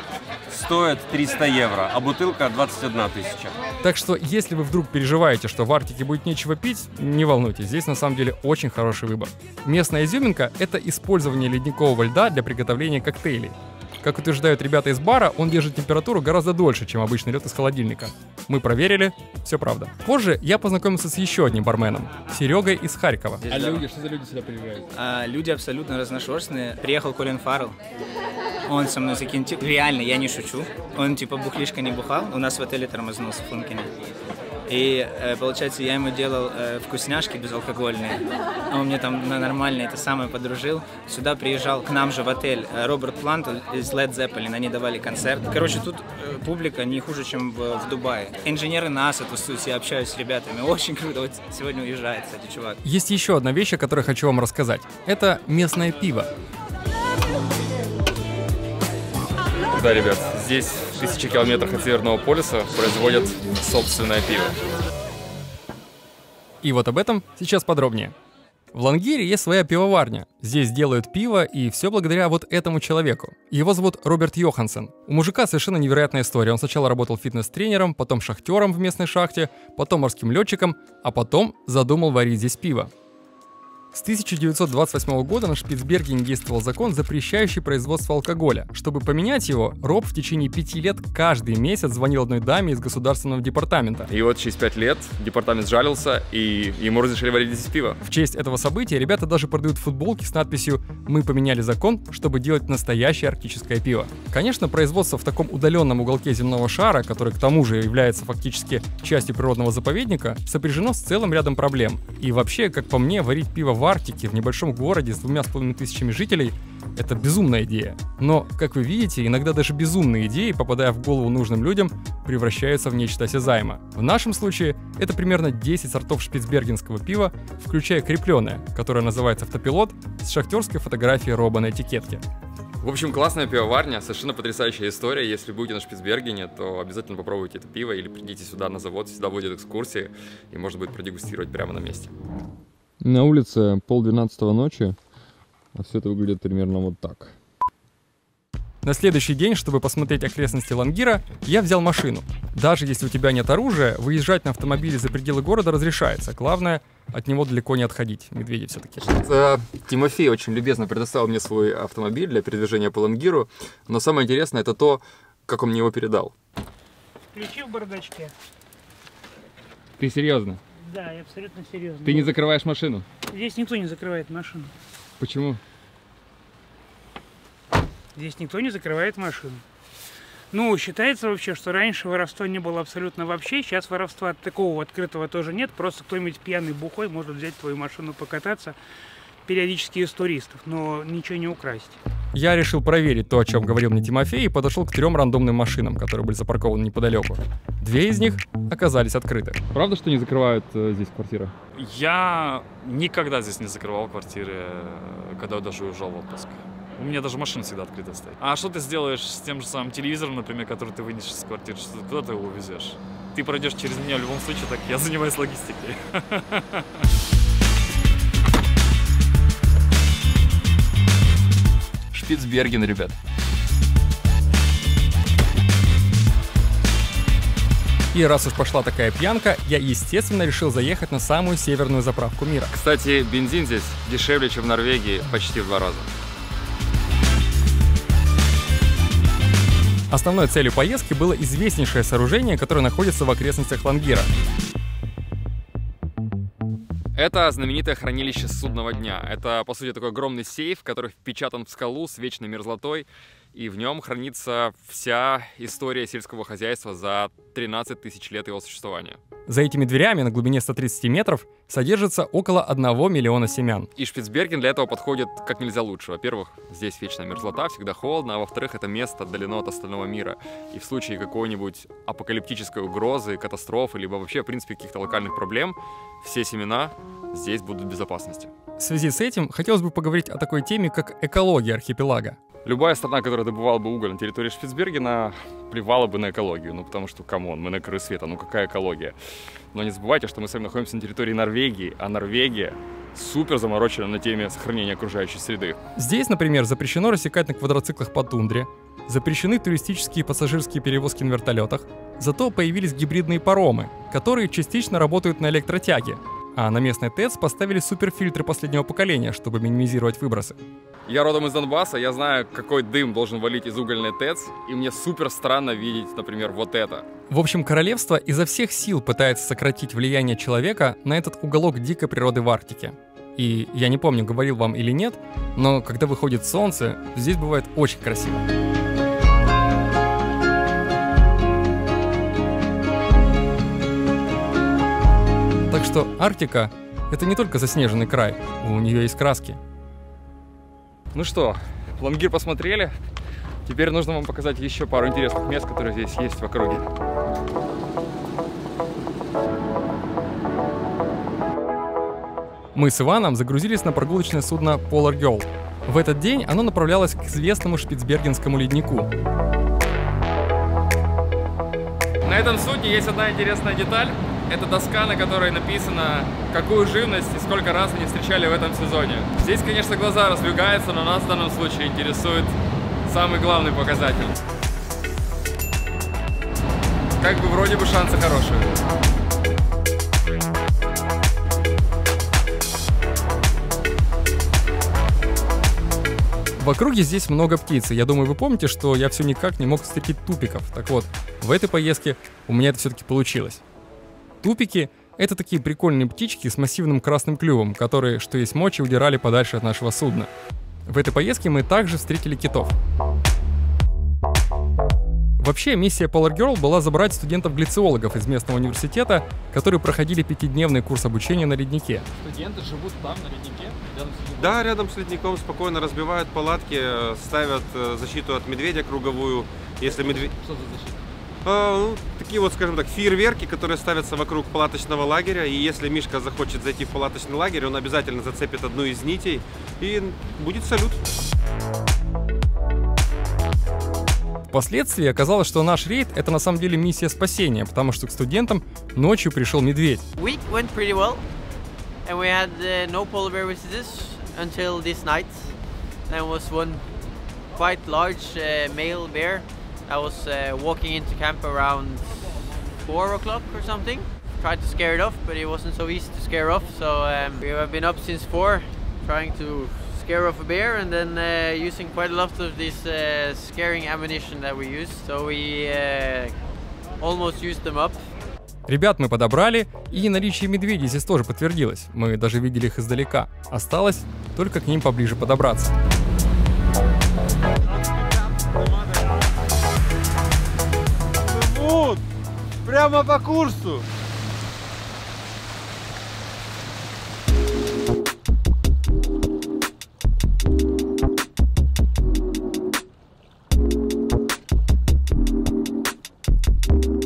стоит 300 евро, а бутылка 21 тысяча. Так что, если вы вдруг переживаете, что в Арктике будет нечего пить, не волнуйтесь, здесь на самом деле очень хороший выбор. Местная изюминка — это использование ледникового льда для приготовления коктейлей. Как утверждают ребята из бара, он держит температуру гораздо дольше, чем обычный лед из холодильника. Мы проверили, все правда. Позже я познакомился с еще одним барменом, Серегой из Харькова. А люди, что за люди сюда приезжают? А, люди абсолютно разношерстные. Приехал Колин Фаррелл. Он со мной закинул. Типа, Реально, я не шучу. Он типа бухлишка не бухал. У нас в отеле тормознулся в Функине. И э, получается, я ему делал э, вкусняшки безалкогольные. А он мне там на нормально это самое подружил. Сюда приезжал к нам же в отель э, Роберт Плант из Led Zeppelin. Они давали концерт. Короче, тут публика не хуже, чем в, в Дубае. Инженеры НАСА тусуются, я общаюсь с ребятами. Очень круто. Вот сегодня уезжает, кстати, чувак. Есть еще одна вещь, о которой хочу вам рассказать. Это местное пиво. Да, ребят, здесь, тысячи километрах от Северного полюса, производят собственное пиво. И вот об этом сейчас подробнее. В Лангире есть своя пивоварня. Здесь делают пиво, и все благодаря вот этому человеку. Его зовут Роберт Йоханссон. У мужика совершенно невероятная история. Он сначала работал фитнес-тренером, потом шахтером в местной шахте, потом морским летчиком, а потом задумал варить здесь пиво. С 1928 года на Шпицбергене действовал закон, запрещающий производство алкоголя. Чтобы поменять его, Роб в течение пяти лет каждый месяц звонил одной даме из государственного департамента. И вот через пять лет департамент сжалился, и ему разрешили варить здесь пиво. В честь этого события ребята даже продают футболки с надписью «Мы поменяли закон, чтобы делать настоящее арктическое пиво». Конечно, производство в таком удаленном уголке земного шара, который к тому же является фактически частью природного заповедника, сопряжено с целым рядом проблем. И вообще, как по мне, варить пиво в Арктике, в небольшом городе с двумя с половиной тысячами жителей, это безумная идея. Но, как вы видите, иногда даже безумные идеи, попадая в голову нужным людям, превращаются в нечто осязаемо. В нашем случае это примерно 10 сортов шпицбергенского пива, включая крепленное, которое называется автопилот, с шахтерской фотографией Роба на этикетке. В общем, классная пивоварня, совершенно потрясающая история. Если будете на Шпицбергене, то обязательно попробуйте это пиво или придите сюда на завод, сюда водят экскурсии, и можно будет продегустировать прямо на месте. На улице полдвенадцатого ночи, а все это выглядит примерно вот так. На следующий день, чтобы посмотреть окрестности Лангира, я взял машину. Даже если у тебя нет оружия, выезжать на автомобиле за пределы города разрешается. Главное, от него далеко не отходить. Медведи все-таки. Тимофей очень любезно предоставил мне свой автомобиль для передвижения по Лангиру. Но самое интересное это то, как он мне его передал. Ключи в бардачке. Ты серьезно? Да, я абсолютно серьезно. Ты не закрываешь машину? Здесь никто не закрывает машину. Почему? Здесь никто не закрывает машину. Ну, считается вообще, что раньше воровства не было абсолютно вообще. Сейчас воровства такого открытого тоже нет. Просто кто-нибудь пьяный бухой может взять твою машину покататься периодически из туристов, но ничего не украсть. Я решил проверить то, о чем говорил мне Тимофей, и подошел к трем рандомным машинам, которые были запаркованы неподалеку. Две из них оказались открыты. Правда, что не закрывают э, здесь квартиры? Я никогда здесь не закрывал квартиры, э, когда я даже уезжал в отпуск. У меня даже машина всегда открыта стоит. А что ты сделаешь с тем же самым телевизором, например, который ты вынесешь из квартиры? Что, куда ты его увезешь? Ты пройдешь через меня в любом случае, так я занимаюсь логистикой. Шпицберген, ребят. И раз уж пошла такая пьянка, я, естественно, решил заехать на самую северную заправку мира. Кстати, бензин здесь дешевле, чем в Норвегии, почти в два раза. Основной целью поездки было известнейшее сооружение, которое находится в окрестностях Лангира. Это знаменитое хранилище судного дня. Это, по сути, такой огромный сейф, который впечатан в скалу с вечной мерзлотой, и в нем хранится вся история сельского хозяйства за 13 тысяч лет его существования. За этими дверями на глубине 130 метров содержится около 1 миллиона семян. И Шпицберген для этого подходит как нельзя лучше. Во-первых, здесь вечная мерзлота, всегда холодно, а во-вторых, это место отдалено от остального мира. И в случае какой-нибудь апокалиптической угрозы, катастрофы, либо вообще, в принципе, каких-то локальных проблем, все семена здесь будут в безопасности. В связи с этим хотелось бы поговорить о такой теме, как экология архипелага. Любая страна, которая добывала бы уголь на территории Шпицбергена, плевала бы на экологию. Ну, потому что, come on, мы на краю света, ну какая экология? Но не забывайте, что мы с вами находимся на территории Норвегии, а Норвегия супер заморочена на теме сохранения окружающей среды. Здесь, например, запрещено рассекать на квадроциклах по тундре, запрещены туристические и пассажирские перевозки на вертолетах, зато появились гибридные паромы, которые частично работают на электротяге, а на местной ТЭЦ поставили суперфильтры последнего поколения, чтобы минимизировать выбросы. Я родом из Донбасса, я знаю, какой дым должен валить из угольной ТЭЦ, и мне супер странно видеть, например, вот это. В общем, королевство изо всех сил пытается сократить влияние человека на этот уголок дикой природы в Арктике. И я не помню, говорил вам или нет, но когда выходит солнце, здесь бывает очень красиво. Так что Арктика — это не только заснеженный край, у нее есть краски. Ну что, Лангир посмотрели. Теперь нужно вам показать еще пару интересных мест, которые здесь есть в округе. Мы с Иваном загрузились на прогулочное судно Polar Girl. В этот день оно направлялось к известному Шпицбергенскому леднику. На этом судне есть одна интересная деталь. Это доска, на которой написано, какую живность и сколько раз они встречали в этом сезоне. Здесь, конечно, глаза разбегаются, но нас в данном случае интересует самый главный показатель. Как бы вроде бы шансы хорошие. В округе здесь много птиц, и я думаю, вы помните, что я все никак не мог встретить тупиков. Так вот, в этой поездке у меня это все-таки получилось. Тупики — это такие прикольные птички с массивным красным клювом, которые, что есть мочи, удирали подальше от нашего судна. В этой поездке мы также встретили китов. Вообще, миссия Polar Girl была забрать студентов-глициологов из местного университета, которые проходили пятидневный курс обучения на леднике. Студенты живут там, на леднике? Рядом с Да, рядом с ледником спокойно разбивают палатки, ставят э, защиту от медведя круговую. Если медведь... Что за защита? ну, такие вот, скажем так, фейерверки, которые ставятся вокруг палаточного лагеря. И если Мишка захочет зайти в палаточный лагерь, он обязательно зацепит одну из нитей и будет салют. Впоследствии оказалось, что наш рейд — это на самом деле миссия спасения, потому что к студентам ночью пришел медведь. Week went pretty well, and we had uh, no polar bear visitors until this night. There was one quite large uh, male bear that was uh, walking into camp around four o'clock or something. Tried to scare it off, but it wasn't so easy to scare off. So um, we have been up since four, trying to scare off a bear, and then uh, using quite a lot of this uh, scaring ammunition that we use. So we uh, almost used them up. Ребят мы подобрали, и наличие медведей здесь тоже подтвердилось. Мы даже видели их издалека. Осталось только к ним поближе подобраться. Прямо по курсу.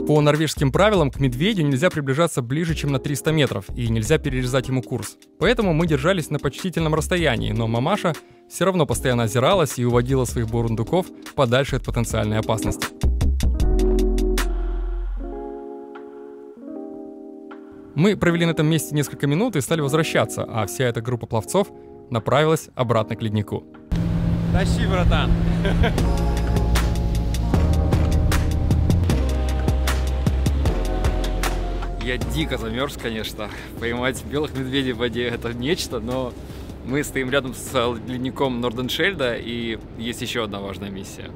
По норвежским правилам к медведю нельзя приближаться ближе, чем на 300 метров, и нельзя перерезать ему курс. Поэтому мы держались на почтительном расстоянии, но мамаша все равно постоянно озиралась и уводила своих бурундуков подальше от потенциальной опасности. Мы провели на этом месте несколько минут и стали возвращаться, а вся эта группа пловцов направилась обратно к леднику. Тащи, братан. Я дико замерз, конечно. Поймать белых медведей в воде это нечто, но мы стоим рядом с ледником Норденшельда, и есть еще одна важная миссия.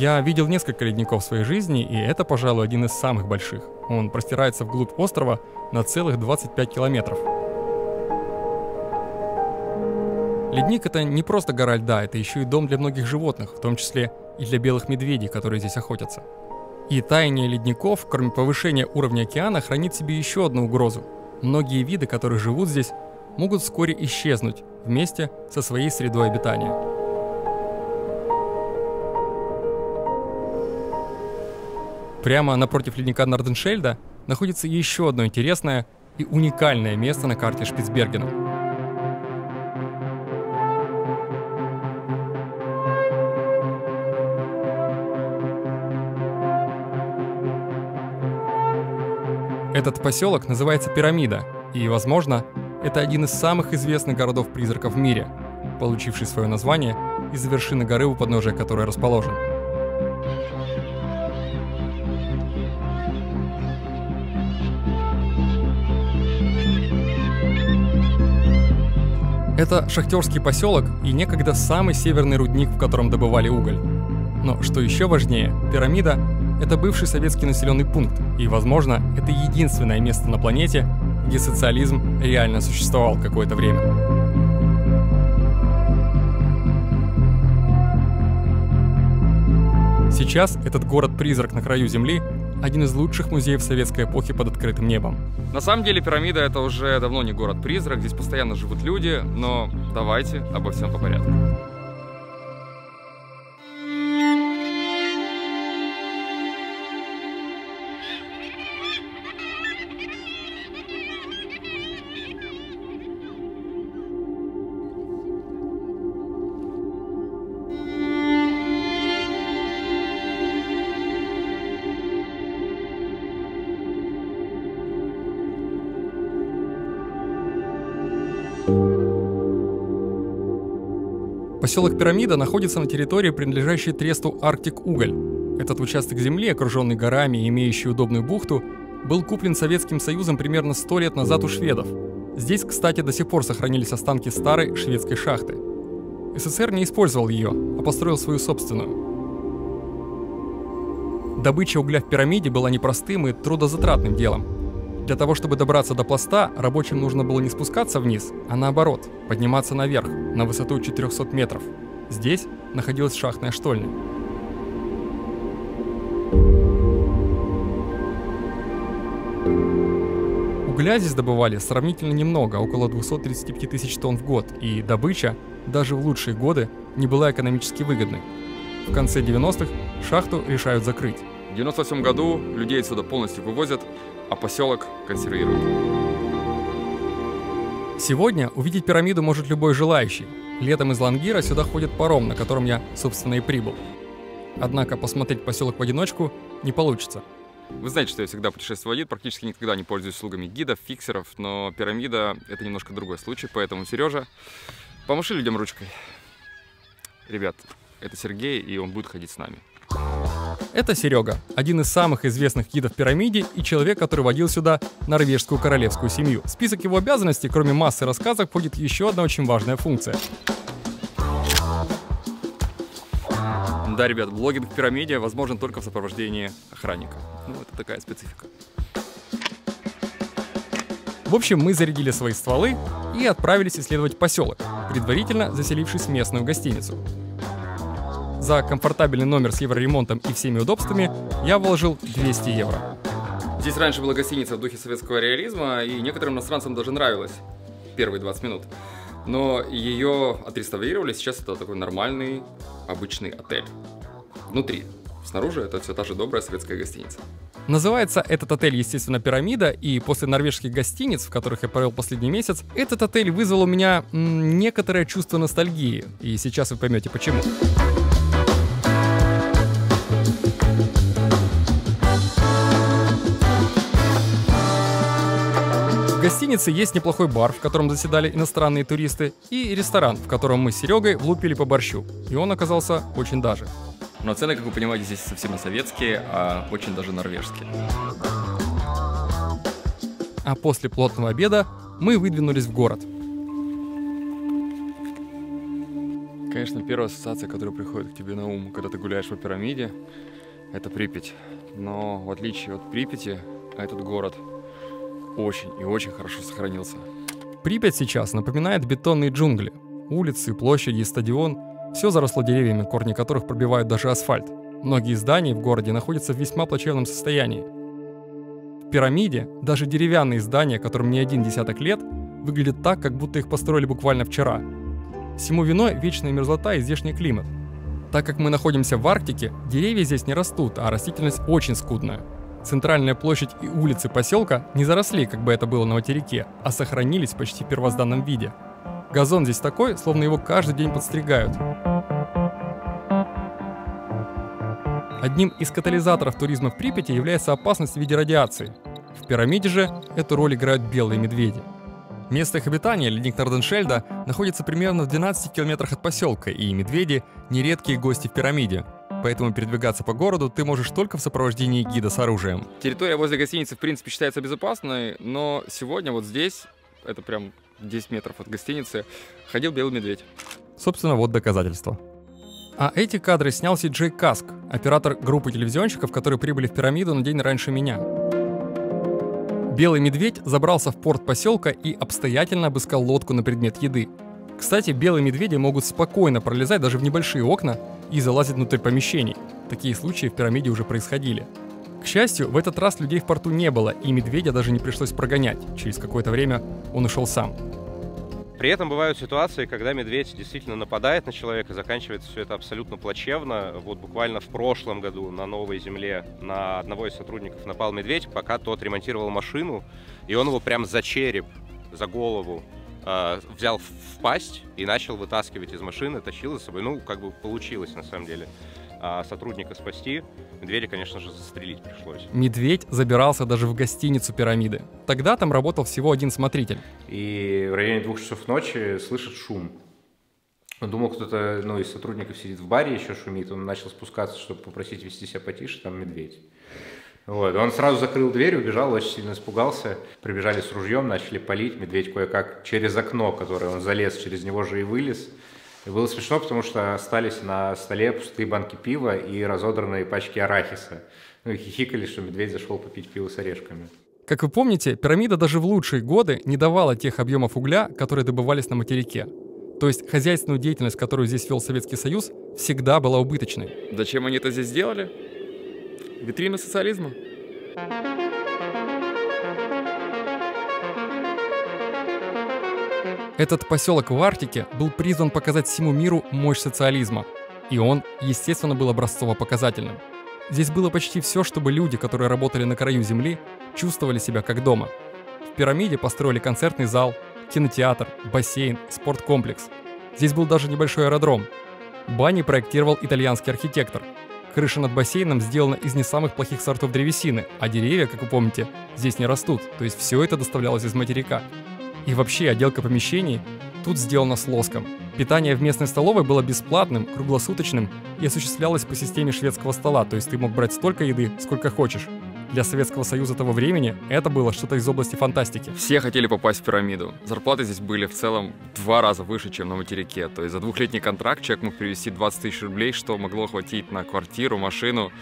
Я видел несколько ледников в своей жизни, и это, пожалуй, один из самых больших. Он простирается вглубь острова на целых 25 километров. Ледник это не просто гора льда, это еще и дом для многих животных, в том числе и для белых медведей, которые здесь охотятся. И таяние ледников, кроме повышения уровня океана, хранит себе еще одну угрозу. Многие виды, которые живут здесь, могут вскоре исчезнуть вместе со своей средой обитания. Прямо напротив ледника Норденшельда находится еще одно интересное и уникальное место на карте Шпицбергена. Этот поселок называется Пирамида, и, возможно, это один из самых известных городов-призраков в мире, получивший свое название из-за вершины горы, у подножия которой расположен. Это шахтерский поселок и некогда самый северный рудник, в котором добывали уголь. Но что еще важнее, пирамида — это бывший советский населенный пункт, и, возможно, это единственное место на планете, где социализм реально существовал какое-то время. Сейчас этот город-призрак на краю Земли один из лучших музеев советской эпохи под открытым небом. На самом деле пирамида это уже давно не город-призрак, здесь постоянно живут люди, но давайте обо всем по порядку. Поселок Пирамида находится на территории, принадлежащей тресту Арктик Уголь. Этот участок земли, окруженный горами и имеющий удобную бухту, был куплен Советским Союзом примерно 100 лет назад у шведов. Здесь, кстати, до сих пор сохранились останки старой шведской шахты. СССР не использовал ее, а построил свою собственную. Добыча угля в пирамиде была непростым и трудозатратным делом. Для того, чтобы добраться до пласта, рабочим нужно было не спускаться вниз, а наоборот, подниматься наверх, на высоту 400 метров. Здесь находилась шахтная штольня. Угля здесь добывали сравнительно немного, около 235 тысяч тонн в год, и добыча, даже в лучшие годы, не была экономически выгодной. В конце 90-х шахту решают закрыть. В 98 году людей отсюда полностью вывозят, а поселок консервируют. Сегодня увидеть пирамиду может любой желающий. Летом из Лангира сюда ходит паром, на котором я, собственно, и прибыл. Однако посмотреть поселок в одиночку не получится. Вы знаете, что я всегда путешествую один, практически никогда не пользуюсь услугами гидов, фиксеров, но пирамида — это немножко другой случай, поэтому, Сережа, помаши людям ручкой. Ребят, это Сергей, и он будет ходить с нами. Это Серега, один из самых известных гидов пирамиде и человек, который водил сюда норвежскую королевскую семью. В список его обязанностей, кроме массы рассказов, входит еще одна очень важная функция. Да, ребят, блогинг в пирамиде возможен только в сопровождении охранника. Ну, это такая специфика. В общем, мы зарядили свои стволы и отправились исследовать поселок, предварительно заселившись в местную гостиницу. За комфортабельный номер с евроремонтом и всеми удобствами я вложил 200 евро. Здесь раньше была гостиница в духе советского реализма, и некоторым иностранцам даже нравилось первые 20 минут. Но ее отреставрировали, сейчас это такой нормальный, обычный отель. Внутри. Снаружи это все та же добрая советская гостиница. Называется этот отель, естественно, «Пирамида», и после норвежских гостиниц, в которых я провел последний месяц, этот отель вызвал у меня м, некоторое чувство ностальгии, и сейчас вы поймете почему. Гостинице есть неплохой бар, в котором заседали иностранные туристы, и ресторан, в котором мы с Серегой влупили по борщу. И он оказался очень даже. Но цены, как вы понимаете, здесь совсем не советские, а очень даже норвежские. А после плотного обеда мы выдвинулись в город. Конечно, первая ассоциация, которая приходит к тебе на ум, когда ты гуляешь по пирамиде, это Припять. Но в отличие от Припяти, этот город очень и очень хорошо сохранился. Припять сейчас напоминает бетонные джунгли. Улицы, площади и стадион – все заросло деревьями, корни которых пробивают даже асфальт. Многие здания в городе находятся в весьма плачевном состоянии. В пирамиде даже деревянные здания, которым не один десяток лет, выглядят так, как будто их построили буквально вчера. Всему виной вечная мерзлота и здешний климат. Так как мы находимся в Арктике, деревья здесь не растут, а растительность очень скудная. Центральная площадь и улицы поселка не заросли, как бы это было на материке, а сохранились почти в первозданном виде. Газон здесь такой, словно его каждый день подстригают. Одним из катализаторов туризма в Припяти является опасность в виде радиации. В пирамиде же эту роль играют белые медведи. Место их обитания, ледник Норденшельда, находится примерно в 12 километрах от поселка, и медведи – нередкие гости в пирамиде. Поэтому передвигаться по городу ты можешь только в сопровождении гида с оружием. Территория возле гостиницы, в принципе, считается безопасной, но сегодня вот здесь, это прям 10 метров от гостиницы, ходил белый медведь. Собственно, вот доказательство. А эти кадры снял Си Каск, оператор группы телевизионщиков, которые прибыли в пирамиду на день раньше меня. Белый медведь забрался в порт поселка и обстоятельно обыскал лодку на предмет еды. Кстати, белые медведи могут спокойно пролезать даже в небольшие окна и залазить внутрь помещений. Такие случаи в пирамиде уже происходили. К счастью, в этот раз людей в порту не было, и медведя даже не пришлось прогонять. Через какое-то время он ушел сам. При этом бывают ситуации, когда медведь действительно нападает на человека, заканчивается все это абсолютно плачевно. Вот буквально в прошлом году на Новой Земле на одного из сотрудников напал медведь, пока тот ремонтировал машину, и он его прям за череп, за голову э, взял в пасть и начал вытаскивать из машины, тащил за собой. Ну, как бы получилось на самом деле. А сотрудника спасти, медведя, конечно же, застрелить пришлось. Медведь забирался даже в гостиницу пирамиды. Тогда там работал всего один смотритель. И в районе двух часов ночи слышит шум. Он думал, кто-то ну, из сотрудников сидит в баре, еще шумит. Он начал спускаться, чтобы попросить вести себя потише, там медведь. Вот. Он сразу закрыл дверь, убежал, очень сильно испугался. Прибежали с ружьем, начали палить. Медведь кое-как через окно, которое он залез, через него же и вылез. И было смешно, потому что остались на столе пустые банки пива и разодранные пачки арахиса. Ну и хихикали, что медведь зашел попить пиво с орешками. Как вы помните, пирамида даже в лучшие годы не давала тех объемов угля, которые добывались на материке. То есть хозяйственную деятельность, которую здесь вел Советский Союз, всегда была убыточной. Зачем они это здесь сделали? Витрина социализма. Этот поселок в Арктике был призван показать всему миру мощь социализма. И он, естественно, был образцово-показательным. Здесь было почти все, чтобы люди, которые работали на краю земли, чувствовали себя как дома. В пирамиде построили концертный зал, кинотеатр, бассейн, спорткомплекс. Здесь был даже небольшой аэродром. Бани проектировал итальянский архитектор. Крыша над бассейном сделана из не самых плохих сортов древесины, а деревья, как вы помните, здесь не растут, то есть все это доставлялось из материка. И вообще отделка помещений тут сделана с лоском. Питание в местной столовой было бесплатным, круглосуточным и осуществлялось по системе шведского стола, то есть ты мог брать столько еды, сколько хочешь. Для Советского Союза того времени это было что-то из области фантастики. Все хотели попасть в пирамиду. Зарплаты здесь были в целом в два раза выше, чем на материке. То есть за двухлетний контракт человек мог привезти 20 тысяч рублей, что могло хватить на квартиру, машину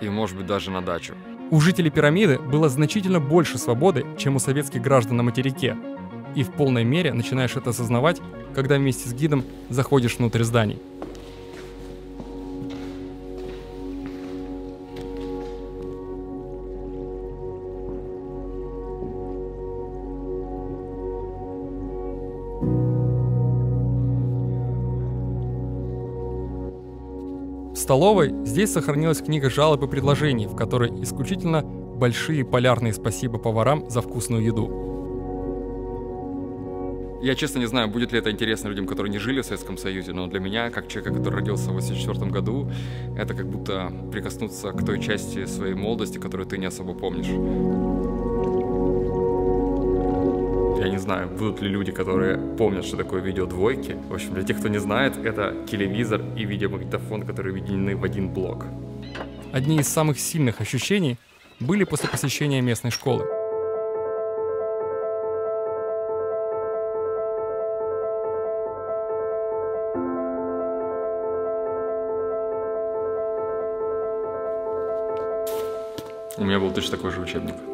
и, может быть, даже на дачу. У жителей пирамиды было значительно больше свободы, чем у советских граждан на материке. И в полной мере начинаешь это осознавать, когда вместе с гидом заходишь внутрь зданий. Столовой здесь сохранилась книга жалоб и предложений, в которой исключительно большие полярные спасибо поварам за вкусную еду. Я честно не знаю, будет ли это интересно людям, которые не жили в Советском Союзе, но для меня, как человека, который родился в 84 году, это как будто прикоснуться к той части своей молодости, которую ты не особо помнишь. Я не знаю, будут ли люди, которые помнят, что такое видео двойки. В общем, для тех, кто не знает, это телевизор и видеомагнитофон, которые объединены в один блок. Одни из самых сильных ощущений были после посещения местной школы. У меня был точно такой же учебник.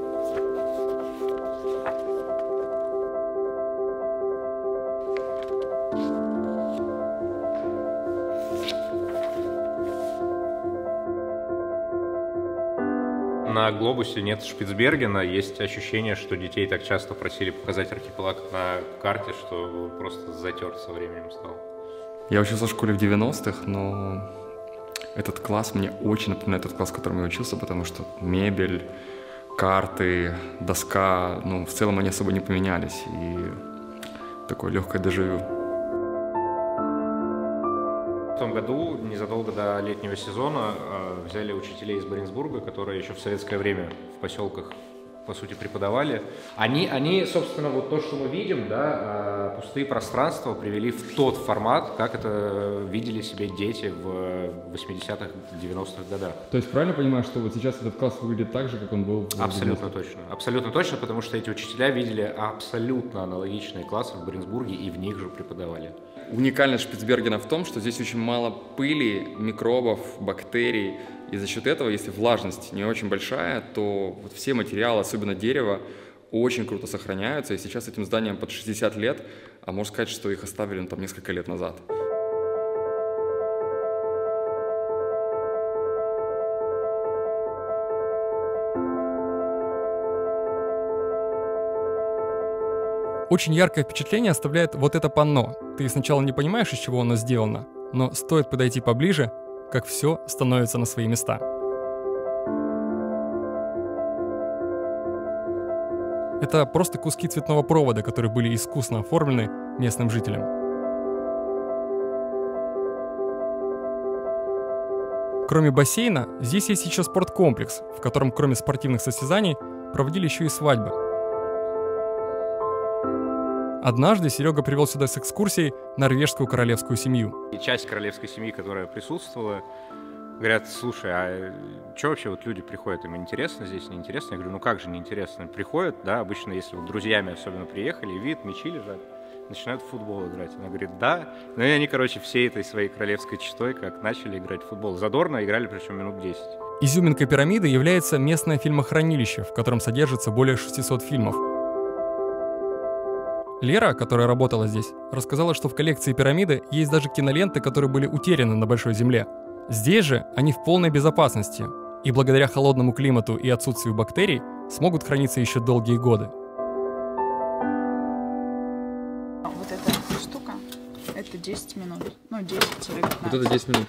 На глобусе нет Шпицбергена. Есть ощущение, что детей так часто просили показать архипелаг на карте, что просто затерт со временем стал. Я учился в школе в 90-х, но этот класс мне очень напоминает тот класс, в котором я учился, потому что мебель, карты, доска, ну, в целом они особо не поменялись. И такое легкое дежавю. В том году, незадолго до летнего сезона, э, взяли учителей из Боринсбурга, которые еще в советское время в поселках по сути, преподавали. Они, они, собственно, вот то, что мы видим, да, э, пустые пространства привели в тот формат, как это видели себе дети в 80-х, 90-х годах. То есть правильно понимаю, что вот сейчас этот класс выглядит так же, как он был? Абсолютно точно. Абсолютно точно, потому что эти учителя видели абсолютно аналогичные классы в Бринсбурге и в них же преподавали. Уникальность Шпицбергена в том, что здесь очень мало пыли, микробов, бактерий, и за счет этого, если влажность не очень большая, то вот все материалы, особенно дерево, очень круто сохраняются. И сейчас этим зданиям под 60 лет, а можно сказать, что их оставили ну, там несколько лет назад. Очень яркое впечатление оставляет вот это панно. Ты сначала не понимаешь, из чего оно сделано, но стоит подойти поближе, как все становится на свои места. Это просто куски цветного провода, которые были искусно оформлены местным жителям. Кроме бассейна, здесь есть еще спорткомплекс, в котором кроме спортивных состязаний проводили еще и свадьбы. Однажды Серега привел сюда с экскурсией норвежскую королевскую семью. И часть королевской семьи, которая присутствовала, говорят, слушай, а что вообще вот люди приходят, им интересно здесь, неинтересно? Я говорю, ну как же неинтересно? Приходят, да, обычно, если вот друзьями особенно приехали, вид, мечи лежат, начинают в футбол играть. Она говорит, да. Ну и они, короче, всей этой своей королевской читой как начали играть в футбол. Задорно играли, причем минут 10. Изюминкой пирамиды является местное фильмохранилище, в котором содержится более 600 фильмов. Лера, которая работала здесь, рассказала, что в коллекции пирамиды есть даже киноленты, которые были утеряны на Большой Земле. Здесь же они в полной безопасности, и благодаря холодному климату и отсутствию бактерий смогут храниться еще долгие годы. Вот эта штука, это 10 минут. Ну, 10-15. Вот это 10 минут.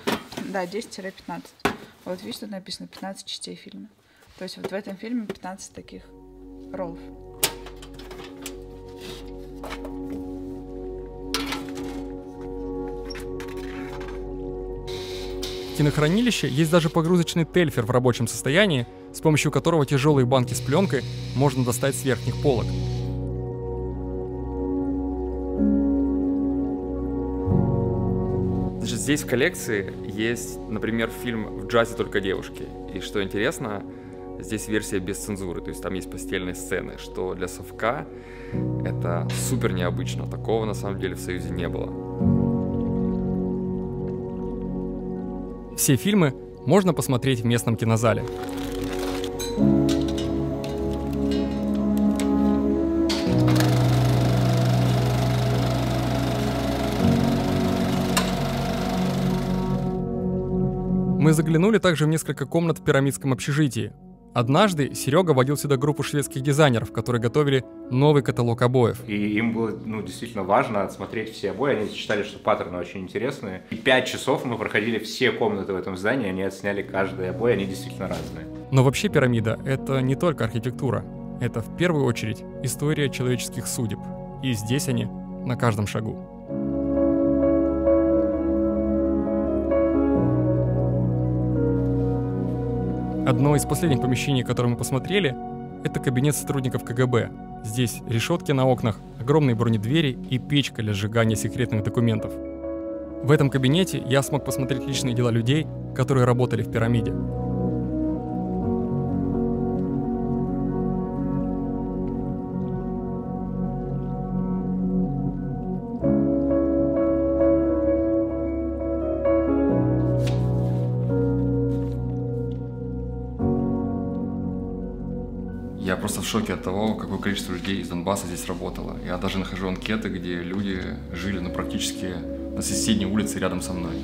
Да, 10-15. Вот видишь, тут написано 15 частей фильма. То есть вот в этом фильме 15 таких роллов. Кинохранилище есть даже погрузочный тельфер в рабочем состоянии, с помощью которого тяжелые банки с пленкой можно достать с верхних полок. Здесь в коллекции есть, например, фильм «В джазе только девушки». И что интересно, здесь версия без цензуры, то есть там есть постельные сцены, что для совка это супер необычно. Такого на самом деле в Союзе не было. Все фильмы можно посмотреть в местном кинозале. Мы заглянули также в несколько комнат в пирамидском общежитии. Однажды Серега водил сюда группу шведских дизайнеров, которые готовили новый каталог обоев. И им было ну, действительно важно отсмотреть все обои. Они считали, что паттерны очень интересные. И пять часов мы проходили все комнаты в этом здании, они отсняли каждый обои, они действительно разные. Но вообще пирамида — это не только архитектура. Это в первую очередь история человеческих судеб. И здесь они на каждом шагу. Одно из последних помещений, которое мы посмотрели, это кабинет сотрудников КГБ. Здесь решетки на окнах, огромные бронедвери и печка для сжигания секретных документов. В этом кабинете я смог посмотреть личные дела людей, которые работали в пирамиде. Шоке от того, какое количество людей из Донбасса здесь работало. Я даже нахожу анкеты, где люди жили ну, практически на соседней улице рядом со мной.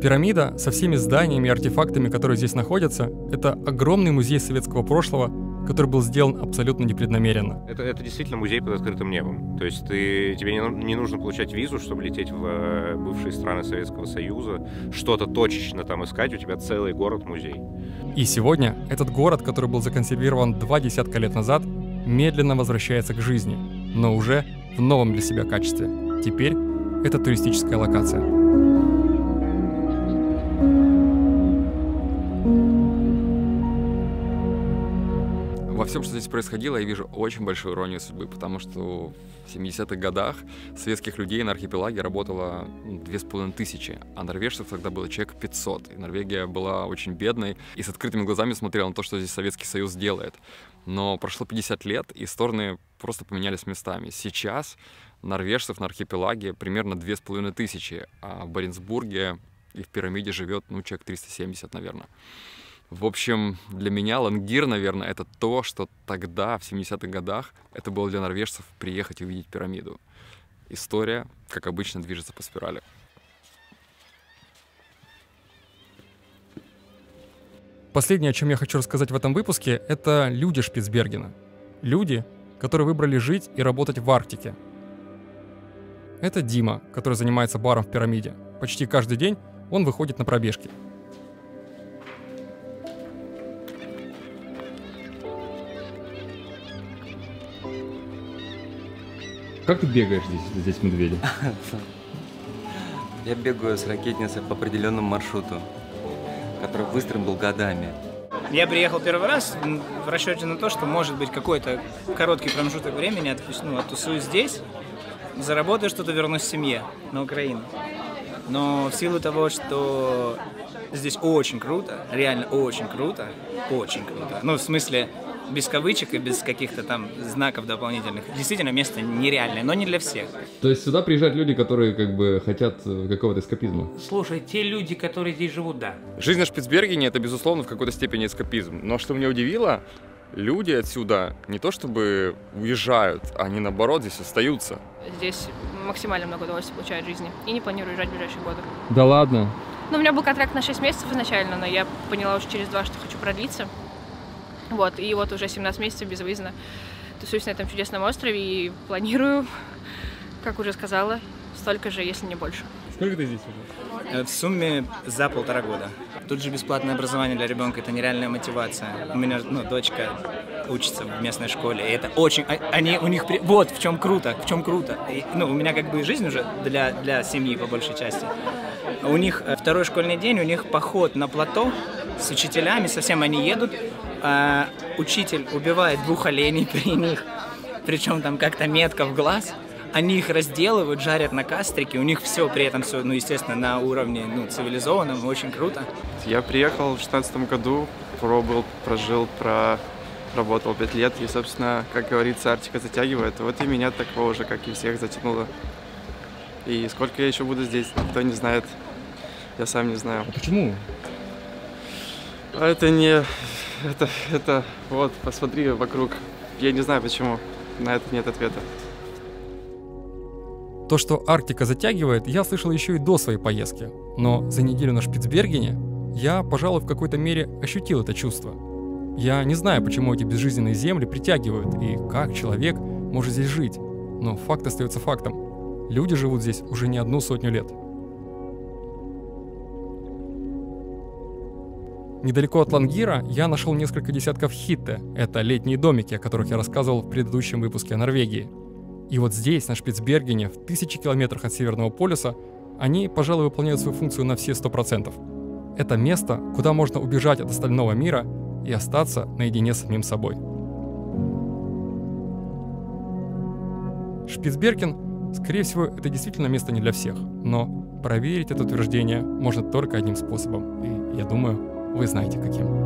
Пирамида со всеми зданиями и артефактами, которые здесь находятся, это огромный музей советского прошлого, который был сделан абсолютно непреднамеренно. Это, это действительно музей под открытым небом. То есть ты, тебе не, не нужно получать визу, чтобы лететь в э, бывшие страны Советского Союза, что-то точечно там искать, у тебя целый город-музей. И сегодня этот город, который был законсервирован два десятка лет назад, медленно возвращается к жизни, но уже в новом для себя качестве. Теперь это туристическая локация. Всем, что здесь происходило, я вижу очень большую иронию судьбы, потому что в 70-х годах советских людей на архипелаге работало ну, две с половиной тысячи, а норвежцев тогда было человек 500. И Норвегия была очень бедной и с открытыми глазами смотрела на то, что здесь Советский Союз делает. Но прошло 50 лет, и стороны просто поменялись местами. Сейчас норвежцев на архипелаге примерно две с половиной тысячи, а в Баренцбурге и в пирамиде живет, ну, человек 370, наверное. В общем, для меня Лангир, наверное, это то, что тогда, в 70-х годах, это было для норвежцев приехать и увидеть пирамиду. История, как обычно, движется по спирали. Последнее, о чем я хочу рассказать в этом выпуске, это люди Шпицбергена. Люди, которые выбрали жить и работать в Арктике. Это Дима, который занимается баром в пирамиде. Почти каждый день он выходит на пробежки. Как ты бегаешь здесь, здесь медведя? Я бегаю с ракетницы по определенному маршруту, который выстроен был годами. Я приехал первый раз в расчете на то, что может быть какой-то короткий промежуток времени, отпусть- ну, оттусуюсь здесь, заработаю что-то, вернусь к семье на Украину. Но в силу того, что здесь очень круто, реально очень круто, очень круто. Ну, в смысле, без кавычек и без каких-то там знаков дополнительных. Действительно, место нереальное, но не для всех. То есть сюда приезжают люди, которые как бы хотят э, какого-то эскапизма. Слушай, те люди, которые здесь живут, да. Жизнь на Шпицбергене это, безусловно, в какой-то степени эскапизм. Но что меня удивило, люди отсюда не то чтобы уезжают, они наоборот здесь остаются. Здесь максимально много удовольствия получаю от жизни. И не планирую уезжать в ближайшие годы. Да ладно. Ну, у меня был контракт на 6 месяцев изначально, но я поняла уже через два, что хочу продлиться. Вот, и вот уже 17 месяцев безвыездно тусуюсь на этом чудесном острове и планирую, как уже сказала, столько же, если не больше. Сколько ты здесь уже? Э, В сумме за полтора года. Тут же бесплатное образование для ребенка, это нереальная мотивация. У меня ну, дочка учится в местной школе, и это очень... а- Они, у них... при- Вот в чем круто, в чем круто. И, ну, у меня как бы жизнь уже для, для семьи по большей части. У них э, второй школьный день, у них поход на плато с учителями, совсем они едут. А учитель убивает двух оленей при них, причем там как-то метка в глаз. Они их разделывают, жарят на кастрике, у них все при этом все, ну, естественно, на уровне ну, цивилизованном, очень круто. Я приехал в 2016 году, пробовал, прожил, про работал пять лет, и, собственно, как говорится, Арктика затягивает. Вот и меня такого же, как и всех, затянуло. И сколько я еще буду здесь, никто не знает. Я сам не знаю. Почему? А это не... Это, это... Вот, посмотри вокруг. Я не знаю, почему. На это нет ответа. То, что Арктика затягивает, я слышал еще и до своей поездки. Но за неделю на Шпицбергене я, пожалуй, в какой-то мере ощутил это чувство. Я не знаю, почему эти безжизненные земли притягивают и как человек может здесь жить. Но факт остается фактом. Люди живут здесь уже не одну сотню лет. Недалеко от Лангира я нашел несколько десятков хитте. Это летние домики, о которых я рассказывал в предыдущем выпуске о Норвегии. И вот здесь, на Шпицбергене, в тысячи километрах от Северного полюса, они, пожалуй, выполняют свою функцию на все сто процентов. Это место, куда можно убежать от остального мира и остаться наедине с самим собой. Шпицберген, скорее всего, это действительно место не для всех, но проверить это утверждение можно только одним способом, и я думаю, вы знаете каким.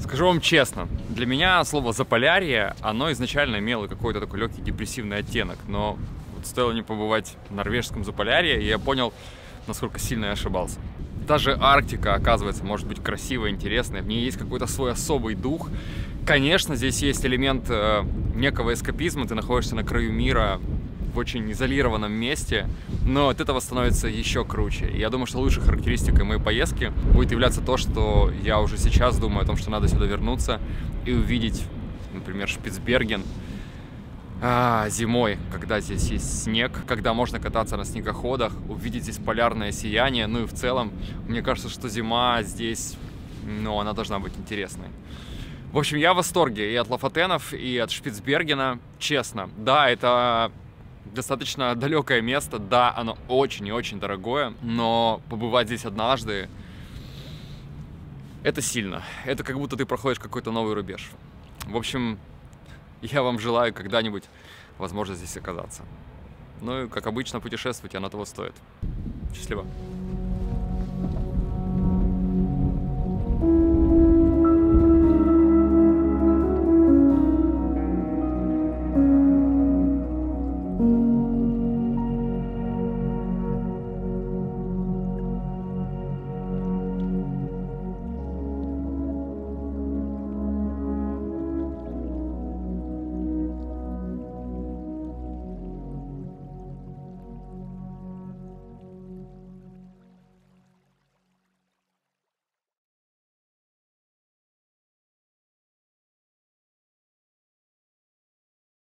Скажу вам честно, для меня слово «заполярье», оно изначально имело какой-то такой легкий депрессивный оттенок, но вот стоило мне побывать в норвежском Заполярье, и я понял, насколько сильно я ошибался. Даже Арктика, оказывается, может быть красивой, интересной, в ней есть какой-то свой особый дух. Конечно, здесь есть элемент э, некого эскапизма, ты находишься на краю мира, в очень изолированном месте, но от этого становится еще круче. Я думаю, что лучшей характеристикой моей поездки будет являться то, что я уже сейчас думаю о том, что надо сюда вернуться и увидеть, например, Шпицберген а, зимой, когда здесь есть снег, когда можно кататься на снегоходах, увидеть здесь полярное сияние. Ну и в целом, мне кажется, что зима здесь, ну, она должна быть интересной. В общем, я в восторге и от Лафатенов, и от Шпицбергена, честно. Да, это достаточно далекое место, да, оно очень и очень дорогое, но побывать здесь однажды, это сильно. Это как будто ты проходишь какой-то новый рубеж. В общем, я вам желаю когда-нибудь, возможно, здесь оказаться. Ну и, как обычно, путешествуйте, оно того стоит. Счастливо.